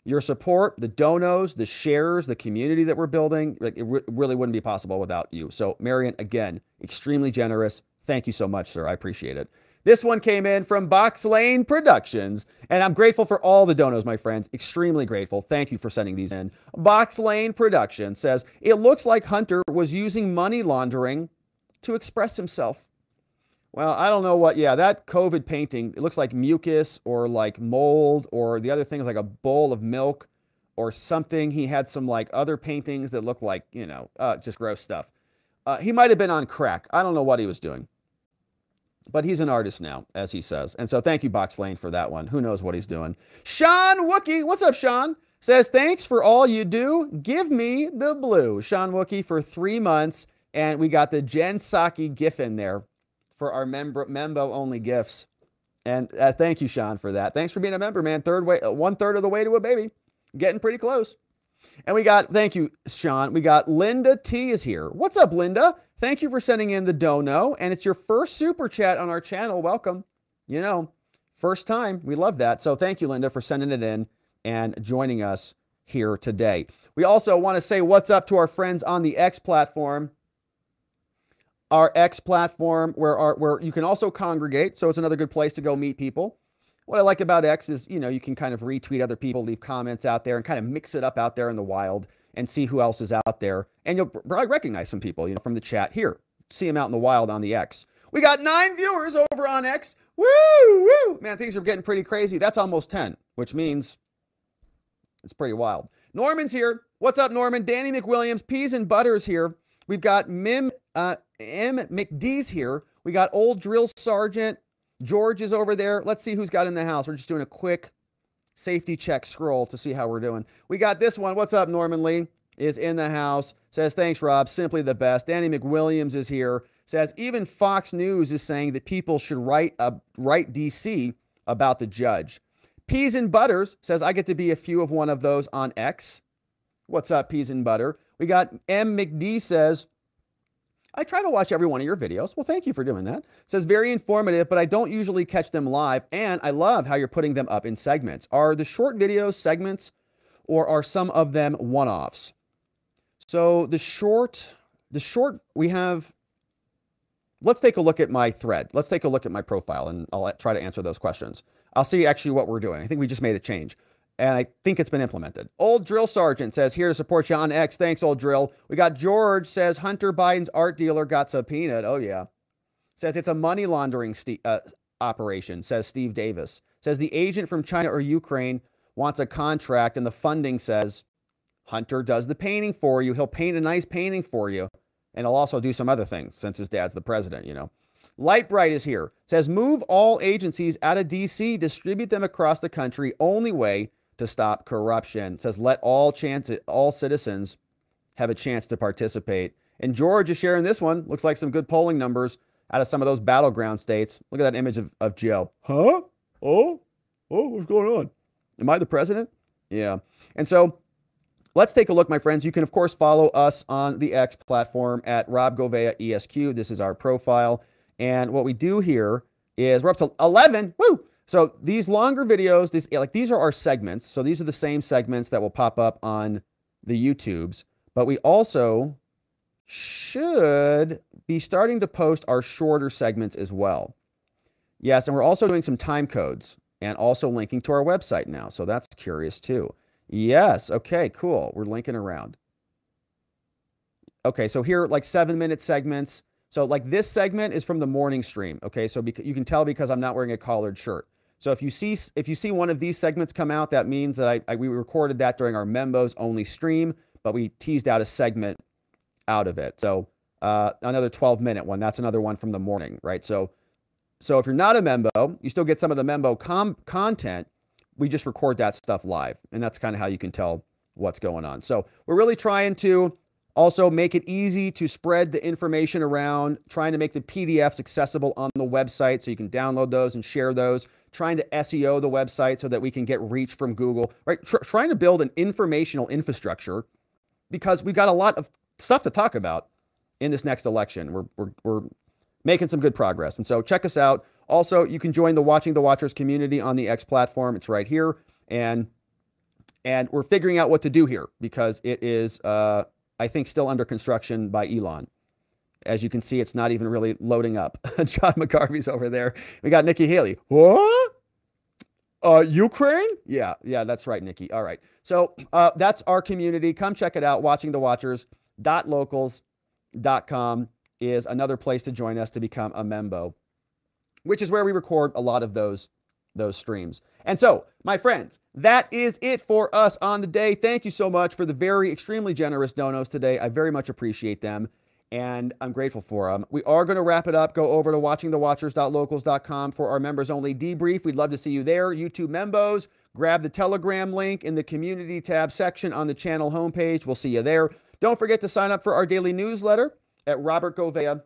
your support, the donos, the sharers, the community that we're building, like it re- really wouldn't be possible without you. So, Marion, again, extremely generous. Thank you so much, sir. I appreciate it. This one came in from Box Lane Productions, and I'm grateful for all the donos, my friends. Extremely grateful. Thank you for sending these in. Box Lane Productions says it looks like Hunter was using money laundering to express himself. Well, I don't know what. Yeah, that COVID painting, it looks like mucus or like mold, or the other thing is like a bowl of milk or something. He had some like other paintings that look like, you know, uh, just gross stuff. Uh, he might have been on crack. I don't know what he was doing. But he's an artist now, as he says. And so thank you, Box Lane, for that one. Who knows what he's doing? Sean Wookie, what's up, Sean? Says, thanks for all you do. Give me the blue. Sean Wookie for three months. And we got the Jen Psaki GIF in there for our member membo only gifts. And uh, thank you, Sean, for that. Thanks for being a member, man. Third way, uh, one third of the way to a baby, getting pretty close. And we got, thank you, Sean. We got Linda T is here. What's up, Linda? Thank you for sending in the dono. And it's your first super chat on our channel. Welcome. You know, first time. We love that. So thank you, Linda, for sending it in and joining us here today. We also want to say what's up to our friends on the X platform. Our X platform, where our, where you can also congregate, so it's another good place to go meet people. What I like about X is, you know, you can kind of retweet other people, leave comments out there, and kind of mix it up out there in the wild and see who else is out there. And you'll probably recognize some people, you know, from the chat here. See them out in the wild on the X. We got nine viewers over on X. Woo, woo. Man, things are getting pretty crazy. That's almost 10, which means it's pretty wild. Norman's here. What's up, Norman? Danny McWilliams, Peas and Butters here. We've got Mim uh, M McDee's here. We got old drill sergeant. George is over there. Let's see who's got in the house. We're just doing a quick safety check scroll to see how we're doing. We got this one. What's up, Norman Lee? Is in the house. Says, thanks, Rob. Simply the best. Danny McWilliams is here. Says, even Fox News is saying that people should write, uh, write DC about the judge. Peas and Butters says, I get to be a few of one of those on X. What's up, Peas and Butter? We got M. McD says, I try to watch every one of your videos. Well, thank you for doing that. says very informative, but I don't usually catch them live. And I love how you're putting them up in segments. Are the short videos segments or are some of them one-offs? So the short, the short, we have, let's take a look at my thread. Let's take a look at my profile and I'll try to answer those questions. I'll see actually what we're doing. I think we just made a change and I think it's been implemented. Old Drill Sergeant says, here to support you on X. Thanks, Old Drill. We got George says, Hunter Biden's art dealer got subpoenaed. Oh, yeah. Says it's a money laundering uh, operation, says Steve Davis. Says the agent from China or Ukraine wants a contract, and the funding says Hunter does the painting for you. He'll paint a nice painting for you, and he'll also do some other things since his dad's the president, you know. Lightbright is here. Says move all agencies out of DC, distribute them across the country. Only way to stop corruption. It says let all chance all citizens have a chance to participate. And George is sharing this one. Looks like some good polling numbers out of some of those battleground states. Look at that image of, of Joe. Huh? Oh? Oh, what's going on? Am I the president? Yeah. And so let's take a look, my friends. You can, of course, follow us on the X platform at Rob Gouveia ESQ. This is our profile. And what we do here is we're up to 11. Woo! So these longer videos, these like these are our segments. So these are the same segments that will pop up on the YouTubes, but we also should be starting to post our shorter segments as well. Yes, and we're also doing some time codes and also linking to our website now. So that's curious too. Yes, okay, cool. We're linking around. Okay, so here like 7 minute segments. So like this segment is from the morning stream. Okay, so you can tell because I'm not wearing a collared shirt. So if you see if you see one of these segments come out, that means that I, I we recorded that during our membos only stream, but we teased out a segment out of it. So uh, another 12 minute one. That's another one from the morning, right? So so if you're not a membo, you still get some of the membo com- content. We just record that stuff live, and that's kind of how you can tell what's going on. So we're really trying to also make it easy to spread the information around, trying to make the PDFs accessible on the website so you can download those and share those trying to SEO the website so that we can get reach from Google, right? Tr- trying to build an informational infrastructure because we've got a lot of stuff to talk about in this next election. We're, we're, we're making some good progress. And so check us out. Also, you can join the Watching the Watchers community on the X platform. It's right here. And and we're figuring out what to do here because it is, uh, I think, still under construction by Elon. As you can see, it's not even really loading up. John McCarvey's over there. We got Nikki Haley. What? Uh, Ukraine? Yeah, yeah, that's right, Nikki. All right. So uh, that's our community. Come check it out. Watching the Watchers.locals.com is another place to join us to become a membo, which is where we record a lot of those those streams. And so, my friends, that is it for us on the day. Thank you so much for the very extremely generous donos today. I very much appreciate them and I'm grateful for them. We are going to wrap it up. Go over to watchingthewatchers.locals.com for our members only debrief. We'd love to see you there. YouTube membos, grab the Telegram link in the community tab section on the channel homepage. We'll see you there. Don't forget to sign up for our daily newsletter. at robertgouveia.com,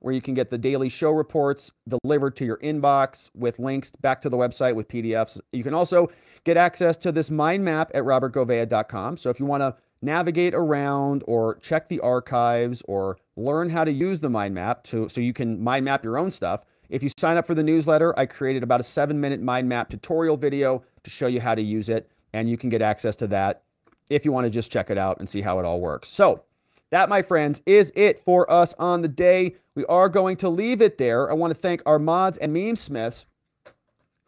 where you can get the daily show reports delivered to your inbox with links back to the website with PDFs. You can also get access to this mind map at robertgouveia.com. So if you want to navigate around or check the archives or learn how to use the mind map to, so you can mind map your own stuff, if you sign up for the newsletter, I created about a seven minute mind map tutorial video to show you how to use it. And you can get access to that if you want to just check it out and see how it all works. So, that, my friends, is it for us on the day. We are going to leave it there. I want to thank our mods and meme smiths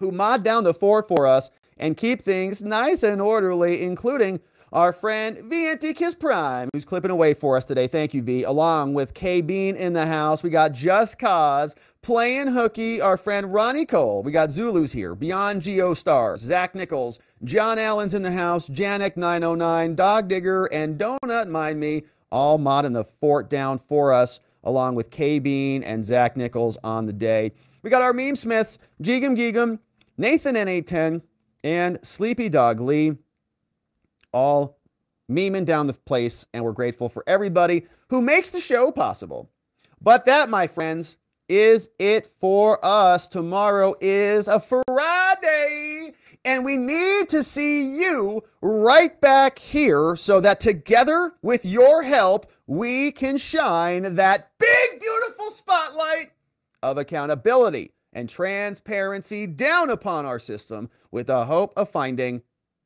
who mod down the fort for us and keep things nice and orderly, including our friend VNT Kiss Prime, who's clipping away for us today. Thank you, V. Along with K Bean in the house, we got Just Cause, playing hooky, our friend Ronnie Cole. We got Zulus here, Beyond Geo Stars, Zach Nichols, John Allen's in the house, Janek 909, Dog Digger, and Donut Mind Me, all modding the fort down for us, along with K Bean and Zach Nichols on the day. We got our meme smiths, Jigum Gigum, Nathan N810, and Sleepy Dog Lee all memeing down the place, and we're grateful for everybody who makes the show possible. But that, my friends, is it for us. Tomorrow is a Friday, and we need to see you right back here so that together with your help, we can shine that big, beautiful spotlight of accountability and transparency down upon our system with the hope of finding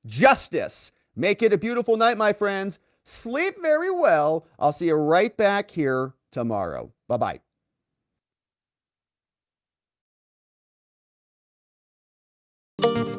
justice Make it a beautiful night, my friends. Sleep very well. I'll see you right back here tomorrow. Bye bye.